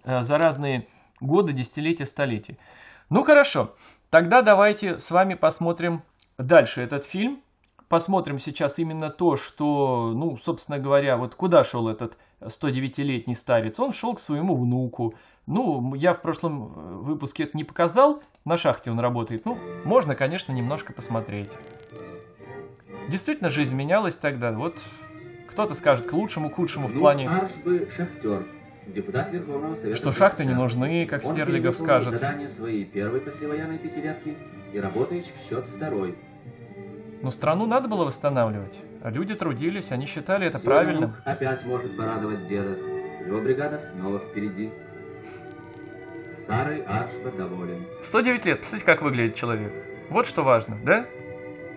э, за разные годы, десятилетия, столетия. Ну хорошо, тогда давайте с вами посмотрим дальше этот фильм. Посмотрим сейчас именно то, что, ну, собственно говоря, вот куда шел этот 109-летний старец. Он шел к своему внуку, ну, я в прошлом э, выпуске это не показал, на шахте он работает. Ну, можно, конечно, немножко посмотреть. действительно жизнь менялась тогда. Вот кто-то скажет к лучшему, к худшему в Ну, плане, Аршбы Шахтер, депутат Верховного Совета. что шахты не СССР. нужны, как Он Стерлигов скажет. задание своей первой послевоенной пятилетки и работаешь в счет второй. Но страну надо было восстанавливать. А люди трудились, они считали это Сегодня правильным. опять может порадовать деда. Его бригада снова впереди. Старый Аршба доволен. 109 лет, посмотрите, как выглядит человек. Вот что важно, да?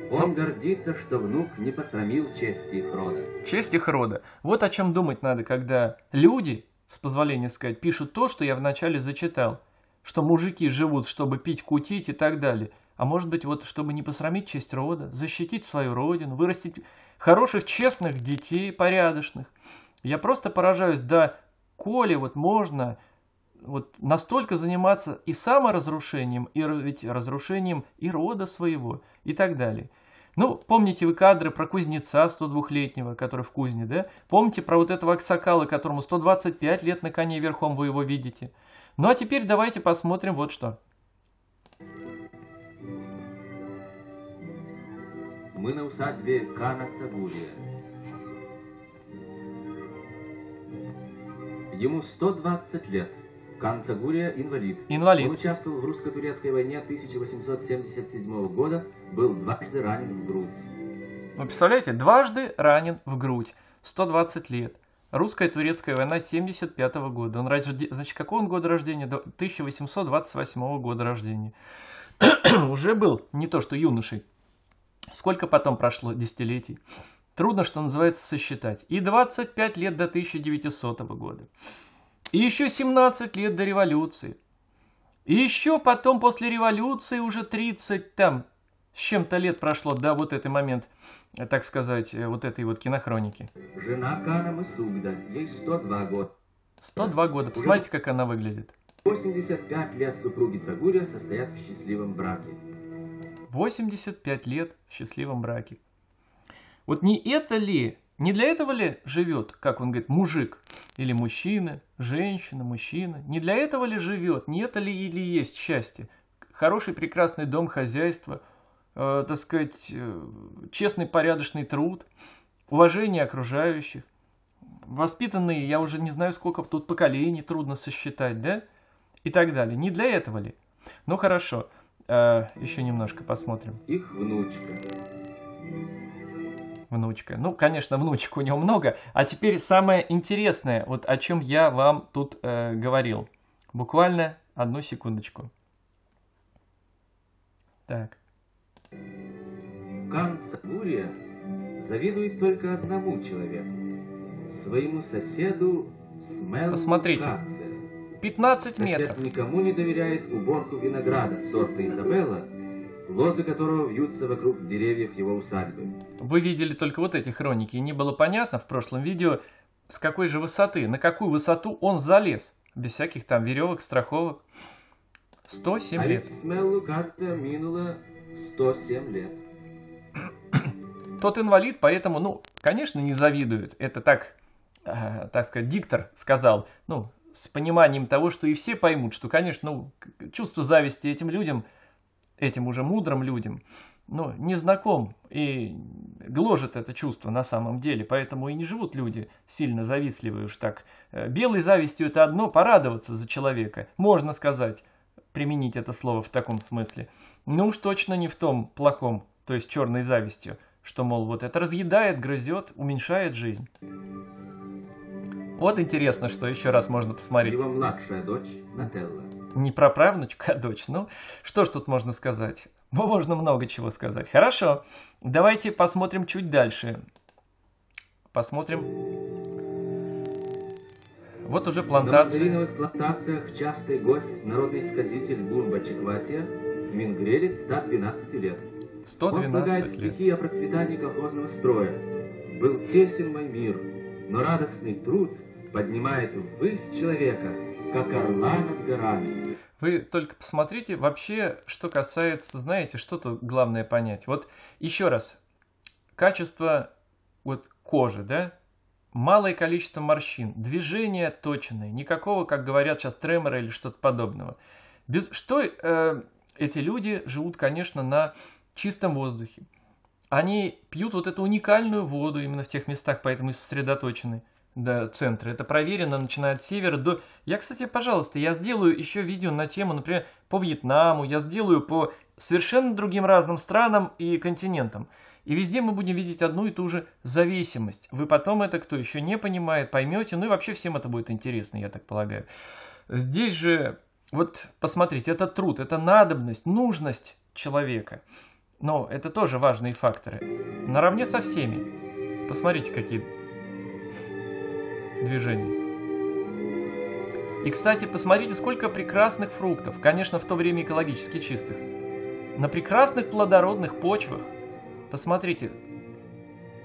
Он гордится, что внук не посрамил чести их рода. Честь их рода. Вот о чем думать надо, когда люди, с позволения сказать, пишут то, что я вначале зачитал. Что мужики живут, чтобы пить, кутить и так далее. А может быть, вот чтобы не посрамить честь рода, защитить свою родину, вырастить хороших, честных детей, порядочных. Я просто поражаюсь, да, коли вот можно вот настолько заниматься и саморазрушением, и ведь разрушением и рода своего, и так далее. Ну, помните вы кадры про кузнеца 102-летнего, который в кузне, да? Помните про вот этого аксакала, которому 125 лет на коне верхом вы его видите? Ну, а теперь давайте посмотрим вот что. Мы на усадьбе Кана Цагурия. Ему 120 лет. Кан Цагурия инвалид. Инвалид. Он участвовал в русско-турецкой войне 1877 года, был дважды ранен в грудь. Вы представляете, дважды ранен в грудь, 120 лет. Русская турецкая война 75 года. Он рожде- значит, какого он года рождения? До 1828 года рождения. [clears throat] Уже был не то что юношей. Сколько потом прошло десятилетий? Трудно, что называется, сосчитать. И 25 лет до 1900 года. И еще 17 лет до революции. И еще потом после революции уже 30 там с чем-то лет прошло до вот этот момент, так сказать, вот этой вот кинохроники. Жена Кана Мысугда, ей 102 года. 102 года. Посмотрите, как она выглядит. 85 лет супруги Цагурия состоят в счастливом браке. 85 лет в счастливом браке. Вот не это ли, не для этого ли живет, как он говорит, мужик? Или мужчина, женщина, мужчина? Не для этого ли живет? Не это ли или есть счастье? Хороший, прекрасный дом, хозяйство, э, так сказать, э, честный, порядочный труд, уважение окружающих, воспитанные, я уже не знаю, сколько тут поколений, трудно сосчитать, да? И так далее. Не для этого ли? Ну хорошо, э, еще немножко посмотрим. Их внучка. Внучка. Ну, конечно, внучек у него много. А теперь самое интересное, вот о чем я вам тут э, говорил. Буквально одну секундочку. Так. Кан Цагурия завидует только одному человеку. Своему соседу Смелу Посмотрите. Каце. 15 метров. Сосед никому не доверяет уборку винограда сорта Изабелла, лозы которого вьются вокруг деревьев его усадьбы. Вы видели только вот эти хроники. И не было понятно в прошлом видео, с какой же высоты, на какую высоту он залез. Без всяких там веревок, страховок. 107 а лет. Смеллу как-то минуло 107 лет. Тот инвалид, поэтому, ну, конечно, не завидует. Это так, э, так сказать, диктор сказал, ну, с пониманием того, что и все поймут, что, конечно, ну, чувство зависти этим людям, этим уже мудрым людям, ну, не знаком и гложет это чувство на самом деле, поэтому и не живут люди сильно завистливые уж так. Э, Белой завистью это одно, порадоваться за человека, можно сказать, применить это слово в таком смысле. Ну уж точно не в том плохом, то есть черной завистью, что, мол, вот это разъедает, грызет, уменьшает жизнь. Вот интересно, что еще раз можно посмотреть. Его младшая дочь Нателла. Не про правнучка, а дочь. Ну, что ж тут можно сказать? Ну, можно много чего сказать. Хорошо, давайте посмотрим чуть дальше. Посмотрим. Вот уже На плантация. мандариновых плантациях частый гость, народный сказитель Бурба Чекватия, Мингрелец, 112 лет. Он слагает 112 лет. стихи о процветании колхозного строя. Был тесен мой мир, но радостный труд поднимает ввысь человека, как орла над горами. Вы только посмотрите, вообще, что касается, знаете, что тут главное понять. Вот еще раз, качество вот кожи, да, малое количество морщин, движение точное, никакого, как говорят сейчас, тремора или что-то подобного. Без, что э, эти люди живут, конечно, на чистом воздухе. они пьют вот эту уникальную воду именно в тех местах, поэтому и сосредоточены до центра. Это проверено, начиная от севера до... Я, кстати, пожалуйста, я сделаю еще видео на тему, например, по Вьетнаму, я сделаю по совершенно другим разным странам и континентам. И везде мы будем видеть одну и ту же зависимость. Вы потом это, кто еще не понимает, поймете. Ну и вообще всем это будет интересно, я так полагаю. Здесь же, вот посмотрите, это труд, это надобность, нужность человека. Но это тоже важные факторы. Наравне со всеми. Посмотрите, какие движения. И, кстати, посмотрите, сколько прекрасных фруктов, конечно, в то время экологически чистых, на прекрасных плодородных почвах. Посмотрите,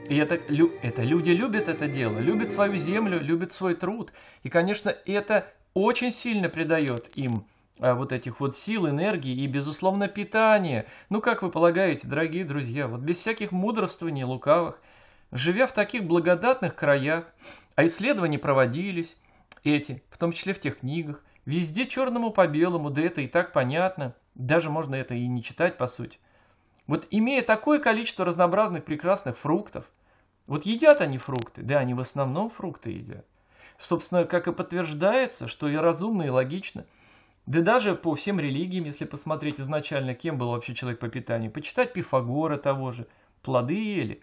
и это, это люди любят это дело, любят свою землю, любят свой труд. И, конечно, это очень сильно придает им а, вот этих вот сил, энергии и, безусловно, питания. Ну, как вы полагаете, дорогие друзья, вот без всяких мудрствований лукавых, живя в таких благодатных краях, а исследования проводились, эти, в том числе в тех книгах, везде черному по белому, да это и так понятно, даже можно это и не читать по сути. Вот имея такое количество разнообразных прекрасных фруктов, вот едят они фрукты, да, они в основном фрукты едят. Собственно, как и подтверждается, что и разумно, и логично. Да даже по всем религиям, если посмотреть изначально, кем был вообще человек по питанию, почитать Пифагора того же, плоды ели.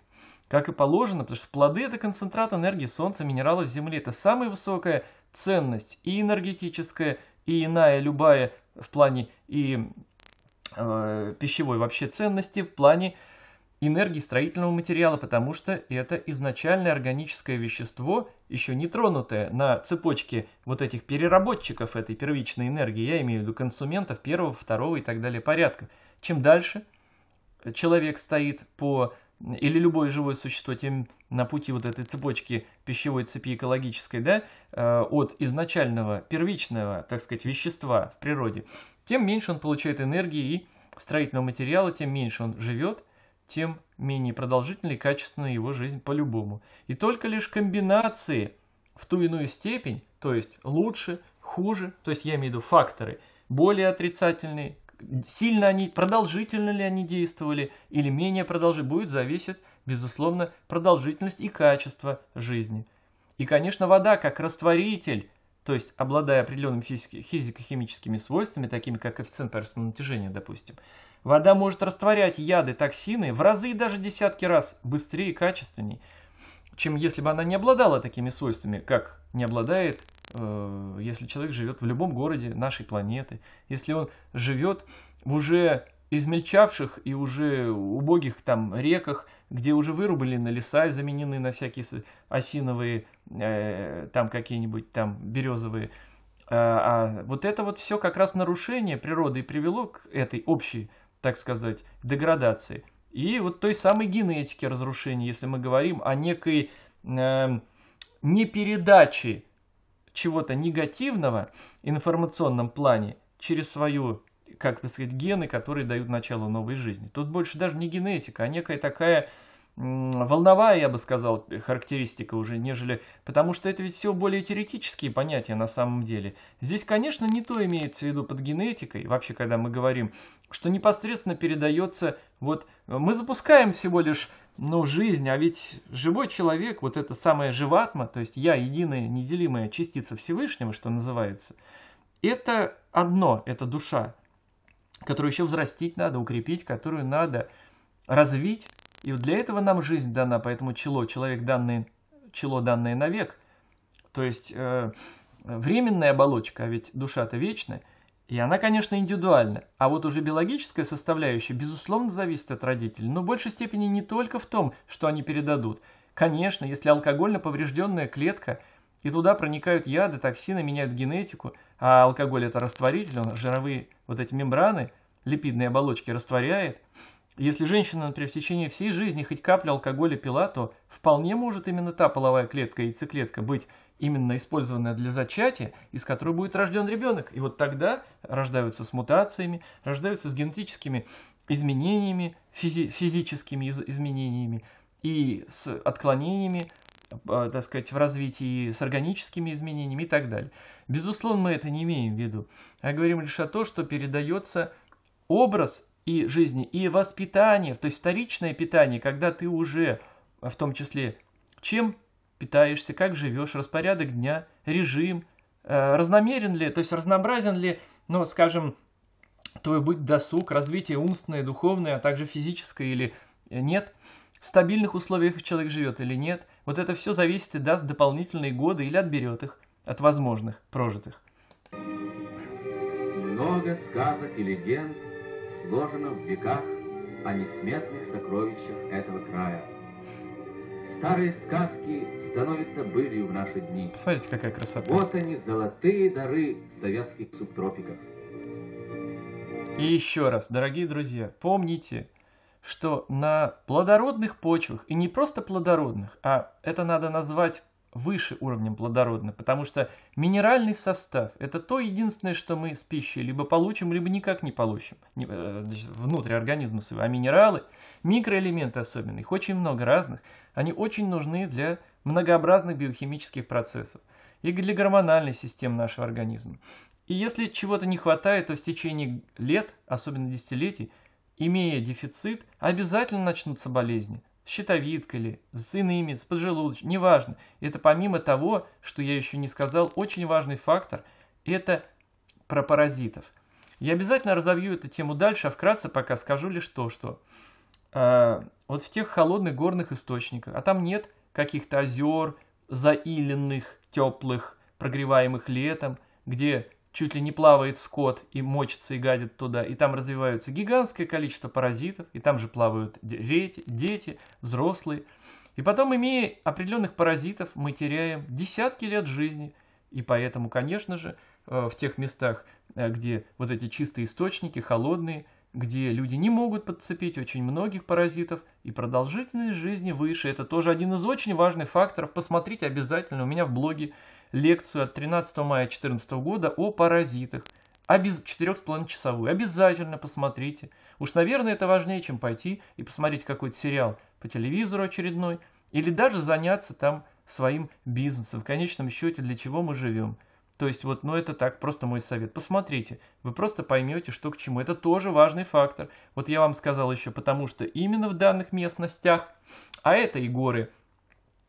Как и положено, потому что плоды это концентрат энергии Солнца, минералов Земли. Это самая высокая ценность и энергетическая, и иная, любая в плане и э, пищевой вообще ценности, в плане энергии строительного материала, потому что это изначальное органическое вещество, еще не тронутое на цепочке вот этих переработчиков этой первичной энергии, я имею в виду консументов первого, второго и так далее порядка. Чем дальше человек стоит по или любое живое существо, тем на пути вот этой цепочки пищевой цепи экологической, да, э, от изначального первичного, так сказать, вещества в природе, тем меньше он получает энергии и строительного материала, тем меньше он живет, тем менее продолжительной и качественной его жизнь по-любому. И только лишь комбинации в ту иную степень, то есть лучше, хуже, то есть я имею в виду факторы, более отрицательные, сильно они, продолжительно ли они действовали или менее продолжительно, будет зависеть, безусловно, продолжительность и качество жизни. И, конечно, вода как растворитель, то есть обладая определенными физико-химическими свойствами, такими как коэффициент поверхностного натяжения, допустим, Вода может растворять яды, токсины в разы и даже десятки раз быстрее и качественнее, чем если бы она не обладала такими свойствами, как не обладает, если человек живет в любом городе нашей планеты, если он живет в уже измельчавших и уже убогих там реках, где уже вырублены леса и заменены на всякие осиновые, э, там какие-нибудь там березовые. А, а вот это вот все как раз нарушение природы и привело к этой общей так сказать, деградации. И вот той самой генетики разрушения, если мы говорим о некой э, непередаче чего-то негативного информационном плане через свою, как сказать, гены, которые дают начало новой жизни. Тут больше даже не генетика, а некая такая волновая, я бы сказал, характеристика уже, нежели... Потому что это ведь все более теоретические понятия на самом деле. Здесь, конечно, не то имеется в виду под генетикой, вообще, когда мы говорим, что непосредственно передается... Вот мы запускаем всего лишь ну, жизнь, а ведь живой человек, вот это самое живатма, то есть я, единая неделимая частица Всевышнего, что называется, это одно, это душа, которую еще взрастить надо, укрепить, которую надо развить, и вот для этого нам жизнь дана, поэтому чело, человек данный, чело данное навек. То есть э, временная оболочка, а ведь душа-то вечная, и она, конечно, индивидуальна. А вот уже биологическая составляющая, безусловно, зависит от родителей, но в большей степени не только в том, что они передадут. Конечно, если алкогольно поврежденная клетка, и туда проникают яды, токсины, меняют генетику, а алкоголь это растворитель, он жировые вот эти мембраны, липидные оболочки растворяет, если женщина, например, в течение всей жизни хоть каплю алкоголя пила, то вполне может именно та половая клетка, яйцеклетка, быть именно использованная для зачатия, из которой будет рожден ребенок. И вот тогда рождаются с мутациями, рождаются с генетическими изменениями, физи физическими из изменениями и с отклонениями, э, так сказать, в развитии, с органическими изменениями и так далее. Безусловно, мы это не имеем в виду, а говорим лишь о том, что передается образ и жизни, и воспитание, то есть вторичное питание, когда ты уже, в том числе, чем питаешься, как живешь, распорядок дня, режим, э, разномерен ли, то есть разнообразен ли, ну, скажем, твой быть досуг, развитие умственное, духовное, а также физическое или нет, в стабильных условиях человек живет или нет, вот это все зависит и даст дополнительные годы или отберет их от возможных прожитых. Много сказок и легенд сложено в веках о несметных сокровищах этого края. Старые сказки становятся былью в наши дни. Посмотрите, какая красота. Вот они, золотые дары советских субтропиков. И еще раз, дорогие друзья, помните, что на плодородных почвах, и не просто плодородных, а это надо назвать выше уровнем плодородных, потому что минеральный состав – это то единственное, что мы с пищей либо получим, либо никак не получим э, внутри организма своего. А минералы, микроэлементы особенно, их очень много разных, они очень нужны для многообразных биохимических процессов и для гормональной системы нашего организма. И если чего-то не хватает, то в течение лет, особенно десятилетий, имея дефицит, обязательно начнутся болезни. С щитовидкой или с иными, с поджелудочной, неважно. Это помимо того, что я еще не сказал, очень важный фактор – это про паразитов. Я обязательно разовью эту тему дальше, а вкратце пока скажу лишь то, что э, вот в тех холодных горных источниках, а там нет каких-то озер, заиленных, теплых, прогреваемых летом, где чуть ли не плавает скот и мочится и гадит туда, и там развиваются гигантское количество паразитов, и там же плавают дети, дети взрослые. И потом, имея определенных паразитов, мы теряем десятки лет жизни. И поэтому, конечно же, э, в тех местах, э, где вот эти чистые источники, холодные, где люди не могут подцепить очень многих паразитов, и продолжительность жизни выше. Это тоже один из очень важных факторов. Посмотрите обязательно у меня в блоге лекцию от 13 мая 2014 года о паразитах. Обез... 4,5 часовую. Обязательно посмотрите. Уж, наверное, это важнее, чем пойти и посмотреть какой-то сериал по телевизору очередной. Или даже заняться там своим бизнесом. В конечном счете, для чего мы живем. То есть вот, ну это так, просто мой совет. Посмотрите, вы просто поймете, что к чему. Это тоже важный фактор. Вот я вам сказал еще, потому что именно в данных местностях, а это и горы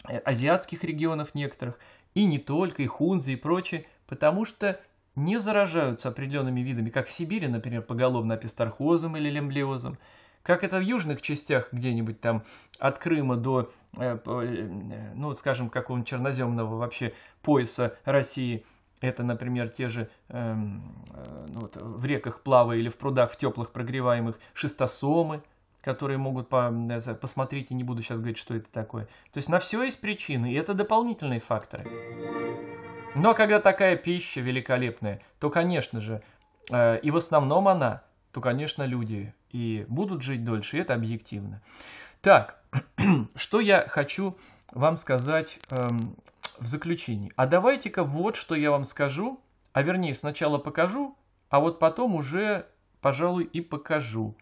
э, азиатских регионов некоторых, и не только, и хунзы, и прочее, потому что не заражаются определенными видами, как в Сибири, например, поголовно апистархозом или лемблиозом, как это в южных частях где-нибудь там от Крыма до, э, э, ну, скажем, какого-нибудь черноземного вообще пояса России, это, например, те же эм, э, ну, вот, в реках плавая или в прудах в теплых прогреваемых шистосомы, которые могут по, посмотреть, и не буду сейчас говорить, что это такое. То есть на все есть причины, и это дополнительные факторы. Но когда такая пища великолепная, то, конечно же, э, и в основном она, то, конечно, люди и будут жить дольше, и это объективно. Так, [clears throat] что я хочу вам сказать эм, в заключении. А давайте-ка вот что я вам скажу, а вернее сначала покажу, а вот потом уже, пожалуй, и покажу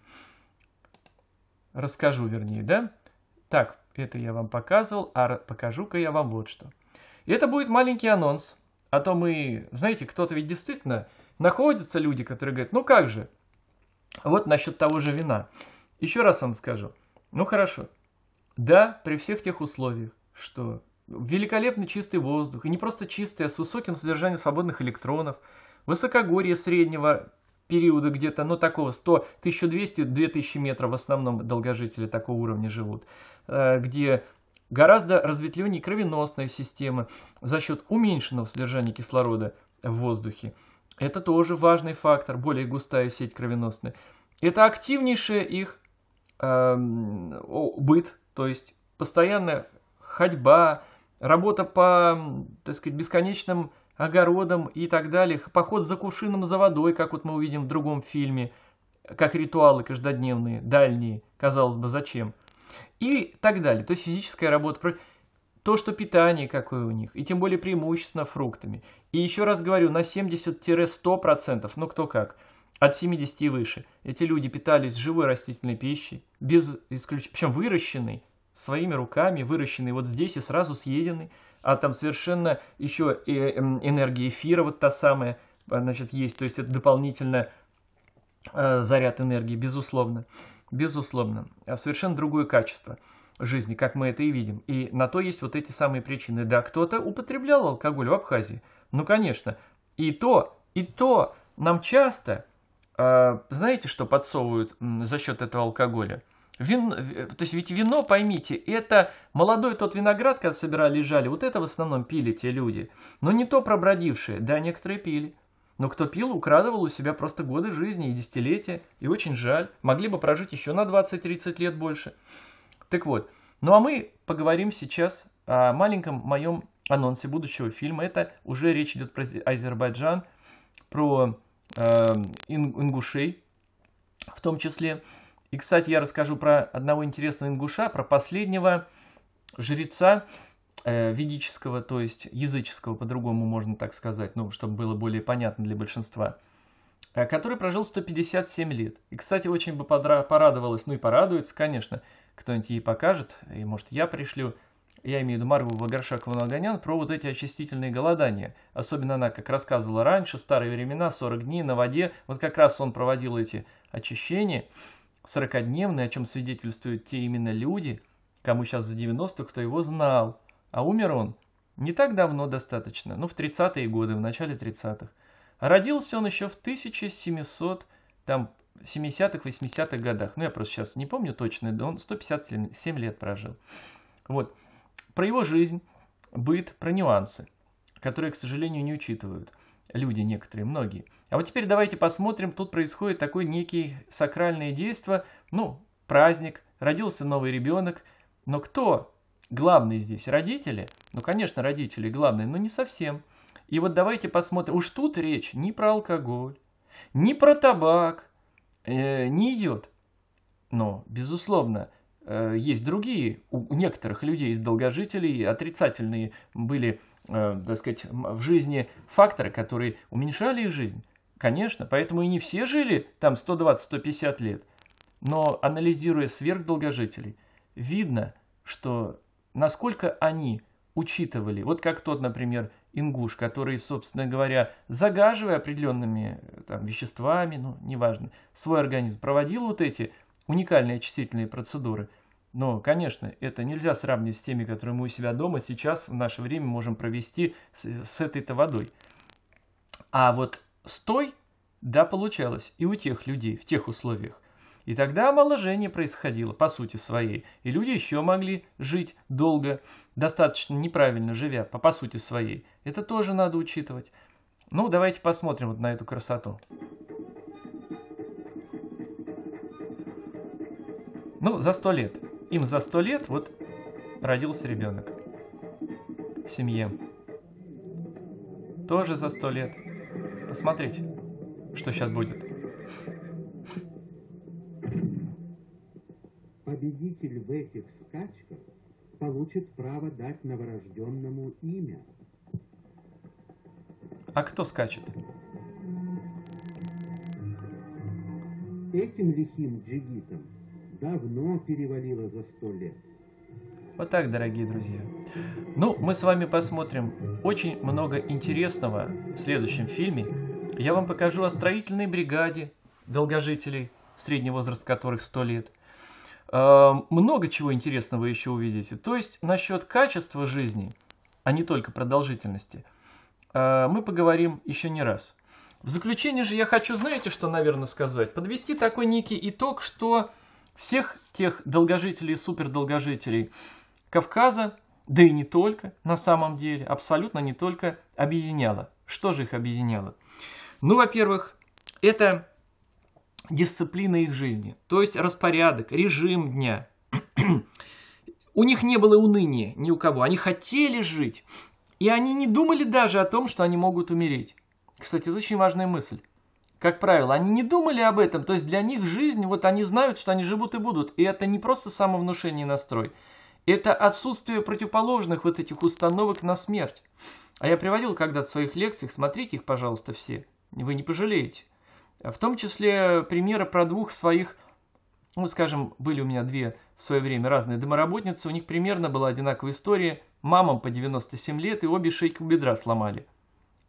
расскажу, вернее, да? Так, это я вам показывал, а покажу-ка я вам вот что. И это будет маленький анонс. А то мы, знаете, кто-то ведь действительно находятся люди, которые говорят, ну как же, вот насчет того же вина. Еще раз вам скажу. Ну хорошо. Да, при всех тех условиях, что великолепно чистый воздух, и не просто чистый, а с высоким содержанием свободных электронов, высокогорье среднего периода где-то, ну, такого 100, 1200-2000 метров в основном долгожители такого уровня живут, э, где гораздо разветвленнее кровеносная система за счет уменьшенного содержания кислорода в воздухе. Это тоже важный фактор, более густая сеть кровеносная. Это активнейшая их э, быт, то есть постоянная ходьба, работа по, так сказать, бесконечным огородом и так далее, поход за кувшином за водой, как вот мы увидим в другом фильме, как ритуалы каждодневные, дальние, казалось бы, зачем, и так далее. То есть физическая работа, то, что питание какое у них, и тем более преимущественно фруктами. И еще раз говорю, на 70-100%, ну кто как, от 70 и выше, эти люди питались живой растительной пищей, без исключения, причем выращенной, своими руками, выращенной вот здесь и сразу съеденной, а там совершенно еще и энергия эфира вот та самая, значит, есть, то есть это дополнительно э, заряд энергии, безусловно. Безусловно. А совершенно другое качество жизни, как мы это и видим. И на то есть вот эти самые причины. Да, кто-то употреблял алкоголь в Абхазии. Ну, конечно. И то, и то нам часто, э, знаете, что подсовывают за счет этого алкоголя? Вин, э, то есть ведь вино, поймите, это молодой тот виноград, когда собирали и жали, вот это в основном пили те люди. Но не то пробродившие, да, некоторые пили. Но кто пил, украдывал у себя просто годы жизни и десятилетия. И очень жаль. Могли бы прожить еще на 20-30 лет больше. Так вот. Ну а мы поговорим сейчас о маленьком моем анонсе будущего фильма. Это уже речь идет про Азербайджан, про э, ингушей в том числе. И, кстати, я расскажу про одного интересного ингуша, про последнего жреца э, ведического, то есть языческого, по-другому можно так сказать, ну, чтобы было более понятно для большинства, э, который прожил 157 лет. И, кстати, очень бы порадовалась, ну и порадуется, конечно, кто-нибудь ей покажет, и, может, я пришлю, я имею в виду Маргу Вагаршакову Наганян, про вот эти очистительные голодания. Особенно она, как рассказывала раньше, старые времена, 40 дней на воде, вот как раз он проводил эти очищения. 40-дневный, о чем свидетельствуют те именно люди, кому сейчас за 90, кто его знал. А умер он не так давно достаточно, ну в 30-е годы, в начале 30-х. А родился он еще в 1700, там, 70-х, 80-х годах. Ну, я просто сейчас не помню точно, да он 157 лет прожил. Вот. Про его жизнь, быт, про нюансы, которые, к сожалению, не учитывают люди некоторые, многие. А вот теперь давайте посмотрим, тут происходит такое некий сакральное действие, ну, праздник, родился новый ребенок, но кто главный здесь? Родители? Ну, конечно, родители главные, но не совсем. И вот давайте посмотрим, уж тут речь не про алкоголь, не про табак, э, не идет. Но, безусловно, э, есть другие, у некоторых людей из долгожителей отрицательные были э, так сказать, в жизни факторы, которые уменьшали их жизнь. Конечно, поэтому и не все жили там 120-150 лет. Но анализируя сверхдолгожителей, видно, что насколько они учитывали, вот как тот, например, ингуш, который, собственно говоря, загаживая определенными там, веществами, ну, неважно, свой организм, проводил вот эти уникальные очистительные процедуры – но, конечно, это нельзя сравнивать с теми, которые мы у себя дома сейчас в наше время можем провести с, с этой-то водой. А вот с той, да, получалось и у тех людей, в тех условиях. И тогда омоложение происходило по сути своей. И люди еще могли жить долго, достаточно неправильно живя, по, по сути своей. Это тоже надо учитывать. Ну, давайте посмотрим вот на эту красоту. Ну, за сто лет им за сто лет вот родился ребенок в семье. Тоже за сто лет. Посмотрите, что сейчас будет. Победитель в этих скачках получит право дать новорожденному имя. А кто скачет? Этим лихим джигитом давно перевалило за сто лет. Вот так, дорогие друзья. Ну, мы с вами посмотрим очень много интересного в следующем фильме. Я вам покажу о строительной бригаде долгожителей, средний возраст которых 100 лет. Э, много чего интересного вы еще увидите. То есть насчет качества жизни, а не только продолжительности, э, мы поговорим еще не раз. В заключение же я хочу, знаете, что, наверное, сказать? Подвести такой некий итог, что всех тех долгожителей и супердолгожителей Кавказа, да и не только, на самом деле, абсолютно не только, объединяло. Что же их объединяло? Ну, во-первых, это дисциплина их жизни, то есть распорядок, режим дня. у них не было уныния ни у кого, они хотели жить, и они не думали даже о том, что они могут умереть. Кстати, это очень важная мысль как правило, они не думали об этом, то есть для них жизнь, вот они знают, что они живут и будут. И это не просто самовнушение и настрой, это отсутствие противоположных вот этих установок на смерть. А я приводил когда-то в своих лекциях, смотрите их, пожалуйста, все, вы не пожалеете. В том числе примеры про двух своих, ну, скажем, были у меня две в свое время разные домоработницы, у них примерно была одинаковая история, мамам по 97 лет, и обе шейки бедра сломали.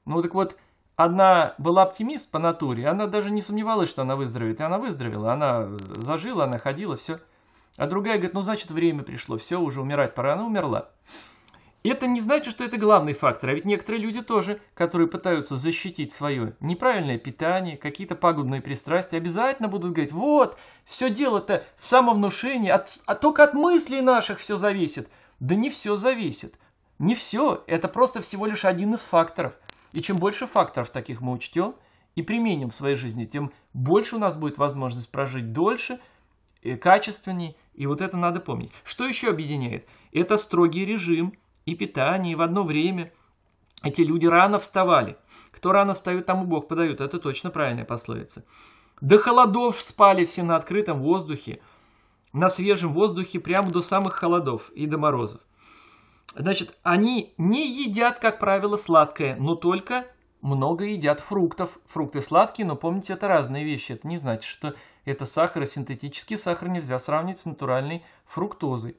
Ну, так вот, одна была оптимист по натуре, она даже не сомневалась, что она выздоровеет, и она выздоровела, она зажила, она ходила, все. А другая говорит, ну значит время пришло, все, уже умирать пора, она умерла. Это не значит, что это главный фактор, а ведь некоторые люди тоже, которые пытаются защитить свое неправильное питание, какие-то пагубные пристрастия, обязательно будут говорить, вот, все дело-то в самовнушении, от, а только от мыслей наших все зависит. Да не все зависит. Не все, это просто всего лишь один из факторов. И чем больше факторов таких мы учтем и применим в своей жизни, тем больше у нас будет возможность прожить дольше, э, качественнее. И вот это надо помнить. Что еще объединяет? Это строгий режим и питание и в одно время. Эти люди рано вставали. Кто рано встает, тому Бог подает. Это точно правильная пословица. До холодов спали все на открытом воздухе, на свежем воздухе прямо до самых холодов и до морозов. Значит, они не едят, как правило, сладкое, но только много едят фруктов. Фрукты сладкие, но помните, это разные вещи. Это не значит, что это сахар, и синтетический сахар нельзя сравнить с натуральной фруктозой.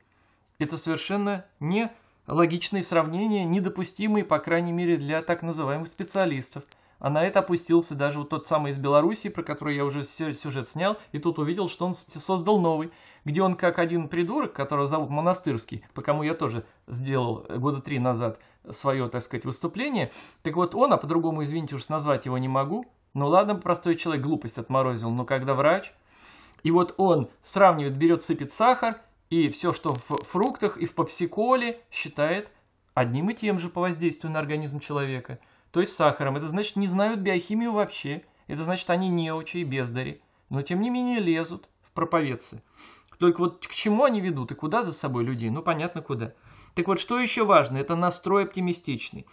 Это совершенно не логичные сравнения, недопустимые, по крайней мере, для так называемых специалистов. А на это опустился даже вот тот самый из Белоруссии, про который я уже сюжет снял, и тут увидел, что он создал новый где он как один придурок, которого зовут Монастырский, по кому я тоже сделал года три назад свое, так сказать, выступление. Так вот он, а по-другому, извините, уж назвать его не могу, ну ладно, простой человек глупость отморозил, но когда врач, и вот он сравнивает, берет, сыпет сахар, и все, что в фруктах и в попсиколе, считает одним и тем же по воздействию на организм человека. То есть сахаром. Это значит, не знают биохимию вообще. Это значит, они неучи и бездари. Но тем не менее лезут в проповедцы. Только вот к чему они ведут и куда за собой людей? Ну, понятно, куда. Так вот, что еще важно? Это настрой оптимистичный.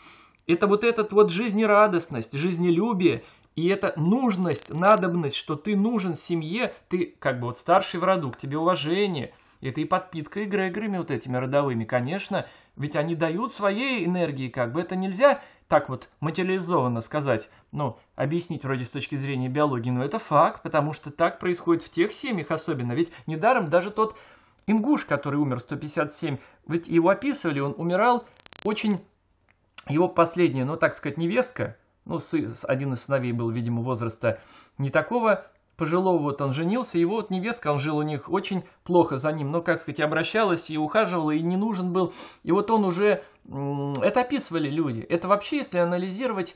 Это вот этот вот жизнерадостность, жизнелюбие и эта нужность, надобность, что ты нужен семье, ты как бы вот старший в роду, к тебе уважение. Это и подпитка эгрегорами вот этими родовыми, конечно, ведь они дают своей энергии, как бы это нельзя так вот материализованно сказать, ну, объяснить вроде с точки зрения биологии, но это факт, потому что так происходит в тех семьях особенно. Ведь недаром даже тот ингуш, который умер 157, ведь его описывали, он умирал очень... Его последняя, ну, так сказать, невестка, ну, один из сыновей был, видимо, возраста не такого пожилого, вот он женился, его вот невестка, он жил у них очень плохо за ним, но, как сказать, обращалась и ухаживала, и не нужен был. И вот он уже, это описывали люди. Это вообще, если анализировать,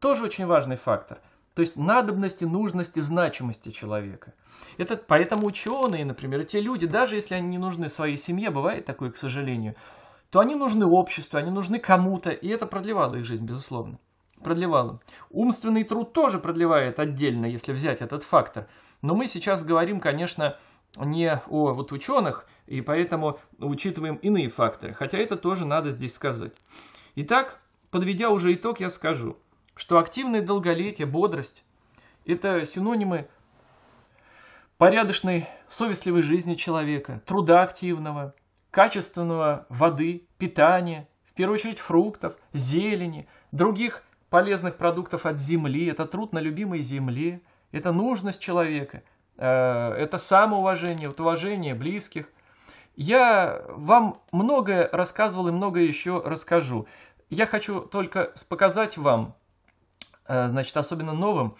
тоже очень важный фактор. То есть надобности, нужности, значимости человека. Это, поэтому ученые, например, те люди, даже если они не нужны своей семье, бывает такое, к сожалению, то они нужны обществу, они нужны кому-то, и это продлевало их жизнь, безусловно продлевало. Умственный труд тоже продлевает отдельно, если взять этот фактор. Но мы сейчас говорим, конечно, не о вот ученых, и поэтому учитываем иные факторы. Хотя это тоже надо здесь сказать. Итак, подведя уже итог, я скажу, что активное долголетие, бодрость – это синонимы порядочной, совестливой жизни человека, труда активного, качественного воды, питания, в первую очередь фруктов, зелени, других полезных продуктов от земли, это труд на любимой земле, это нужность человека, э, это самоуважение, вот уважение близких. Я вам многое рассказывал и многое еще расскажу. Я хочу только показать вам, э, значит, особенно новым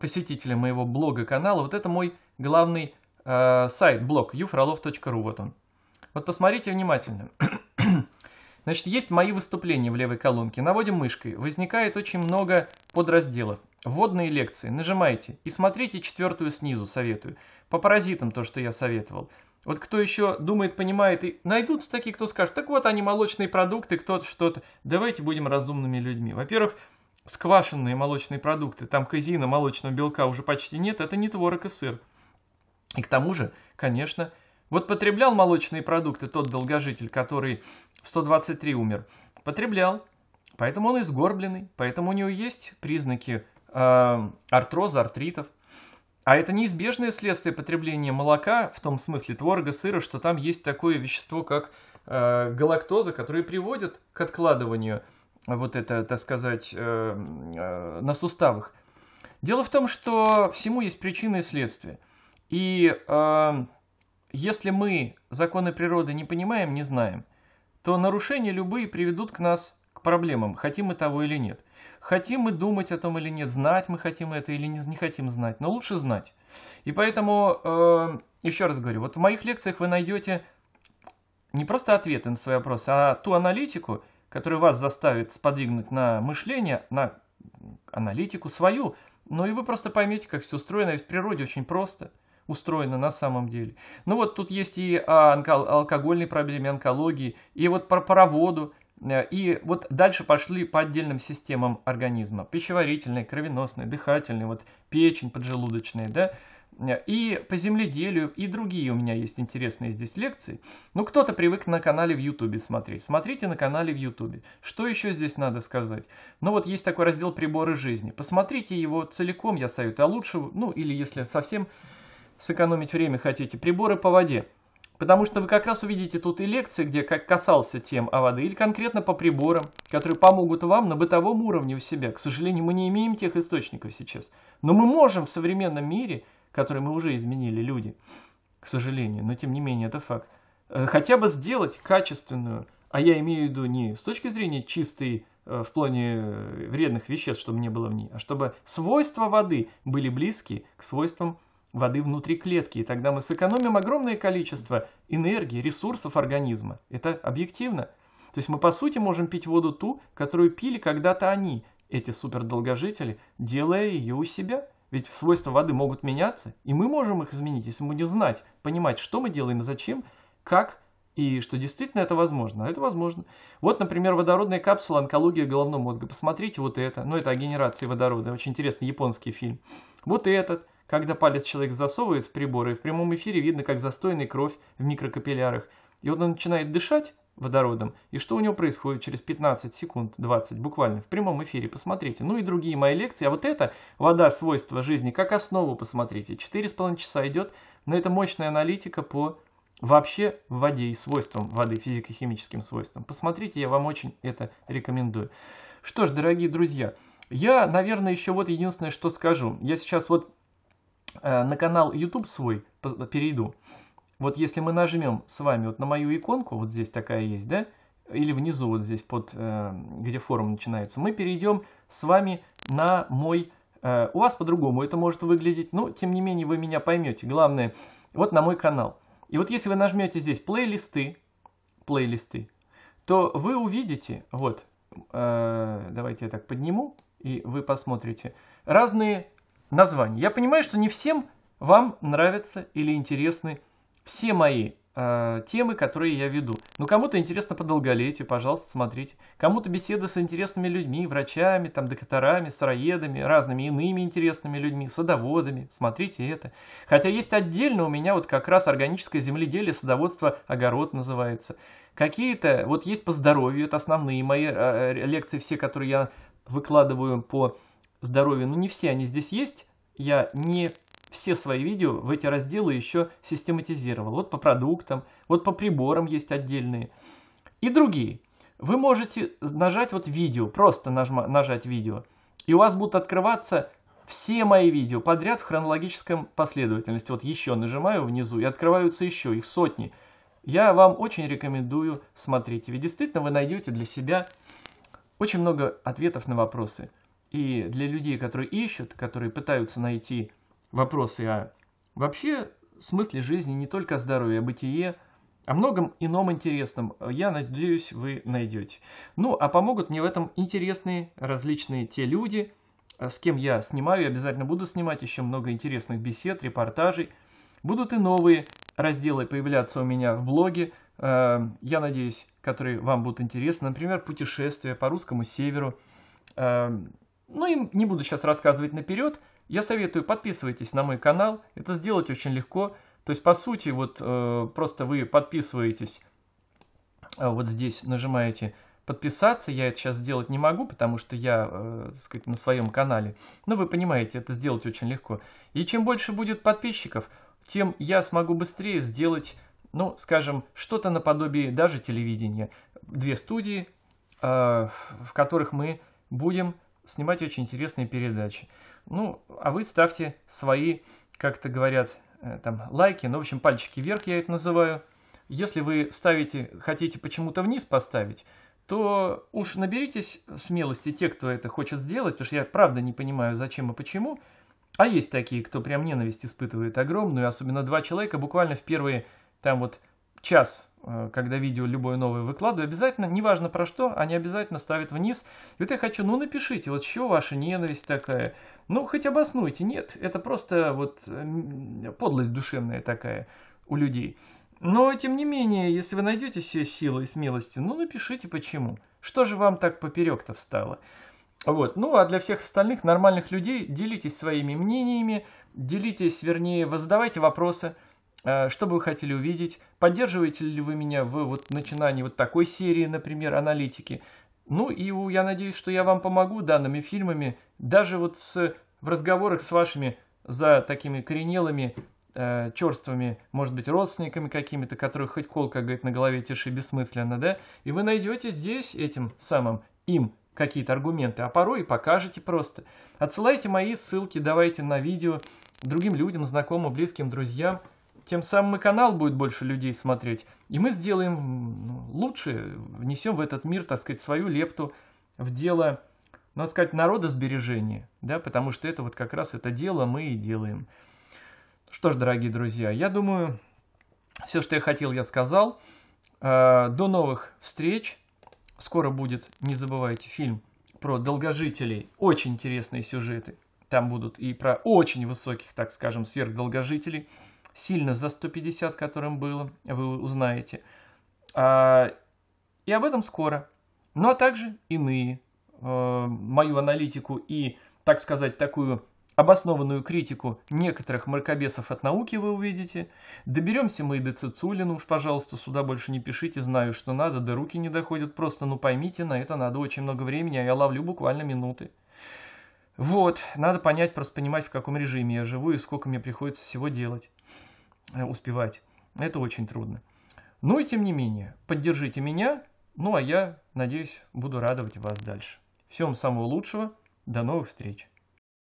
посетителям моего блога канала, вот это мой главный э, сайт, блог ufrolov.ru, вот он. Вот посмотрите внимательно. Значит, есть мои выступления в левой колонке. Наводим мышкой. Возникает очень много подразделов. Вводные лекции. Нажимайте. И смотрите четвертую снизу, советую. По паразитам то, что я советовал. Вот кто еще думает, понимает, и найдутся такие, кто скажет, так вот они молочные продукты, кто-то что-то. Давайте будем разумными людьми. Во-первых, сквашенные молочные продукты, там казина, молочного белка уже почти нет, это не творог и сыр. И к тому же, конечно, вот потреблял молочные продукты тот долгожитель, который 123 умер, потреблял. Поэтому он изгорбленный, поэтому у него есть признаки э, артроза, артритов. А это неизбежное следствие потребления молока, в том смысле творога, сыра, что там есть такое вещество, как э, галактоза, которое приводит к откладыванию вот это, так сказать, э, э, на суставах. Дело в том, что всему есть причины и следствия. И э, если мы законы природы не понимаем, не знаем, то нарушения любые приведут к нас к проблемам, хотим мы того или нет. хотим мы думать о том или нет, знать мы хотим это или не, не хотим знать, но лучше знать. И поэтому, э, еще раз говорю, вот в моих лекциях вы найдете не просто ответы на свои вопросы, а ту аналитику, которая вас заставит сподвигнуть на мышление, на аналитику свою, ну и вы просто поймете, как все устроено, и в природе очень просто устроено на самом деле. Ну вот тут есть и о алкогольной проблеме, онкологии, и вот про пароводу, э, и вот дальше пошли по отдельным системам организма. Пищеварительной, кровеносной, дыхательной, вот печень поджелудочная, да, и по земледелию, и другие у меня есть интересные здесь лекции. Ну, кто-то привык на канале в Ютубе смотреть. Смотрите на канале в Ютубе. Что еще здесь надо сказать? Ну, вот есть такой раздел «Приборы жизни». Посмотрите его целиком, я советую. А лучше, ну, или если совсем сэкономить время хотите, приборы по воде. Потому что вы как раз увидите тут и лекции, где как касался тем о воде, или конкретно по приборам, которые помогут вам на бытовом уровне у себя. К сожалению, мы не имеем тех источников сейчас. Но мы можем в современном мире – который мы уже изменили люди, к сожалению, но тем не менее это факт, э, хотя бы сделать качественную, а я имею в виду не с точки зрения чистой э, в плане э, вредных веществ, чтобы не было в ней, а чтобы свойства воды были близки к свойствам воды внутри клетки. И тогда мы сэкономим огромное количество энергии, ресурсов организма. Это объективно. То есть мы по сути можем пить воду ту, которую пили когда-то они, эти супердолгожители, делая ее у себя. Ведь свойства воды могут меняться, и мы можем их изменить, если мы будем знать, понимать, что мы делаем, зачем, как, и что действительно это возможно. А это возможно. Вот, например, водородная капсула онкология головного мозга. Посмотрите вот это. Ну, это о генерации водорода. Очень интересный японский фильм. Вот этот. Когда палец человек засовывает в приборы, в прямом эфире видно, как застойная кровь в микрокапиллярах. И вот он начинает дышать, водородом. И что у него происходит через 15 секунд, 20, буквально в прямом эфире, посмотрите. Ну и другие мои лекции. А вот это «Вода. Свойства жизни» как основу посмотрите. 4,5 часа идет, но это мощная аналитика по вообще воде и свойствам воды, физико-химическим свойствам. Посмотрите, я вам очень это рекомендую. Что ж, дорогие друзья, я, наверное, еще вот единственное, что скажу. Я сейчас вот на канал YouTube свой перейду. Вот если мы нажмем с вами вот на мою иконку, вот здесь такая есть, да, или внизу вот здесь, под, э, где форум начинается, мы перейдем с вами на мой... Э, у вас по-другому это может выглядеть, но тем не менее вы меня поймете. Главное, вот на мой канал. И вот если вы нажмете здесь плейлисты, плейлисты, то вы увидите, вот, э, давайте я так подниму, и вы посмотрите, разные названия. Я понимаю, что не всем вам нравятся или интересны все мои э, темы, которые я веду. Ну, кому-то интересно по долголетию, пожалуйста, смотрите. Кому-то беседы с интересными людьми, врачами, там, докторами, сыроедами, разными иными интересными людьми, садоводами. Смотрите это. Хотя есть отдельно у меня вот как раз органическое земледелие, садоводство, огород называется. Какие-то, вот есть по здоровью, это основные мои э, лекции, все, которые я выкладываю по здоровью. Ну, не все они здесь есть. Я не все свои видео в эти разделы еще систематизировал. Вот по продуктам, вот по приборам есть отдельные. И другие. Вы можете нажать вот видео, просто нажма, нажать видео. И у вас будут открываться все мои видео подряд в хронологическом последовательности. Вот еще нажимаю внизу и открываются еще, их сотни. Я вам очень рекомендую смотреть. Ведь действительно вы найдете для себя очень много ответов на вопросы. И для людей, которые ищут, которые пытаются найти вопросы о вообще смысле жизни, не только о здоровье, о бытие, о многом ином интересном, я надеюсь, вы найдете. Ну, а помогут мне в этом интересные различные те люди, э, с кем я снимаю, я обязательно буду снимать еще много интересных бесед, репортажей. Будут и новые разделы появляться у меня в блоге, э, я надеюсь, которые вам будут интересны. Например, путешествия по русскому северу. Ну и не буду сейчас рассказывать наперед, я советую подписывайтесь на мой канал, это сделать очень легко. То есть по сути вот э, просто вы подписываетесь, э, вот здесь нажимаете подписаться, я это сейчас сделать не могу, потому что я, э, так сказать, на своем канале. Но вы понимаете, это сделать очень легко. И чем больше будет подписчиков, тем я смогу быстрее сделать, ну, скажем, что-то наподобие даже телевидения. Две студии, э, в которых мы будем снимать очень интересные передачи. Ну, а вы ставьте свои, как то говорят, э, там, лайки, ну, в общем, пальчики вверх я это называю. Если вы ставите, хотите почему-то вниз поставить, то уж наберитесь смелости те, кто это хочет сделать, потому что я правда не понимаю, зачем и почему. А есть такие, кто прям ненависть испытывает огромную, особенно два человека буквально в первые там вот час, э, когда видео любое новое выкладываю, обязательно, неважно про что, они обязательно ставят вниз. И вот я хочу, ну напишите, вот что ваша ненависть такая. Ну, хоть обоснуйте. Нет, это просто вот подлость душевная такая у людей. Но, тем не менее, если вы найдете себе силы и смелости, ну, напишите почему. Что же вам так поперек-то встало? Вот. Ну, а для всех остальных нормальных людей делитесь своими мнениями, делитесь, вернее, задавайте вопросы, э, что бы вы хотели увидеть, поддерживаете ли вы меня в вот начинании вот такой серии, например, аналитики. Ну и я надеюсь, что я вам помогу данными фильмами, даже вот с, в разговорах с вашими за такими коренелыми э, черствыми, может быть, родственниками какими-то, которых хоть кол, как говорит, на голове тиши бессмысленно, да, и вы найдете здесь этим самым им какие-то аргументы, а порой и покажете просто. Отсылайте мои ссылки, давайте на видео другим людям, знакомым, близким, друзьям. Тем самым и канал будет больше людей смотреть. И мы сделаем ну, лучше, внесем в этот мир, так сказать, свою лепту в дело, надо сказать, народосбережения, да, потому что это вот как раз это дело мы и делаем. Что ж, дорогие друзья, я думаю, все, что я хотел, я сказал. Э, до новых встреч. Скоро будет, не забывайте, фильм про долгожителей. Очень интересные сюжеты. Там будут и про очень высоких, так скажем, сверхдолгожителей. Сильно за 150, которым было, вы узнаете. А, и об этом скоро. Ну а также иные. Э, мою аналитику и, так сказать, такую Обоснованную критику некоторых мракобесов от науки вы увидите. Доберемся мы и до Цицулина, уж, пожалуйста, сюда больше не пишите, знаю, что надо, да руки не доходят, просто, ну поймите, на это надо очень много времени, а я ловлю буквально минуты. Вот, надо понять, просто понимать, в каком режиме я живу и сколько мне приходится всего делать, успевать. Это очень трудно. Ну и тем не менее, поддержите меня, ну а я, надеюсь, буду радовать вас дальше. Всем самого лучшего, до новых встреч.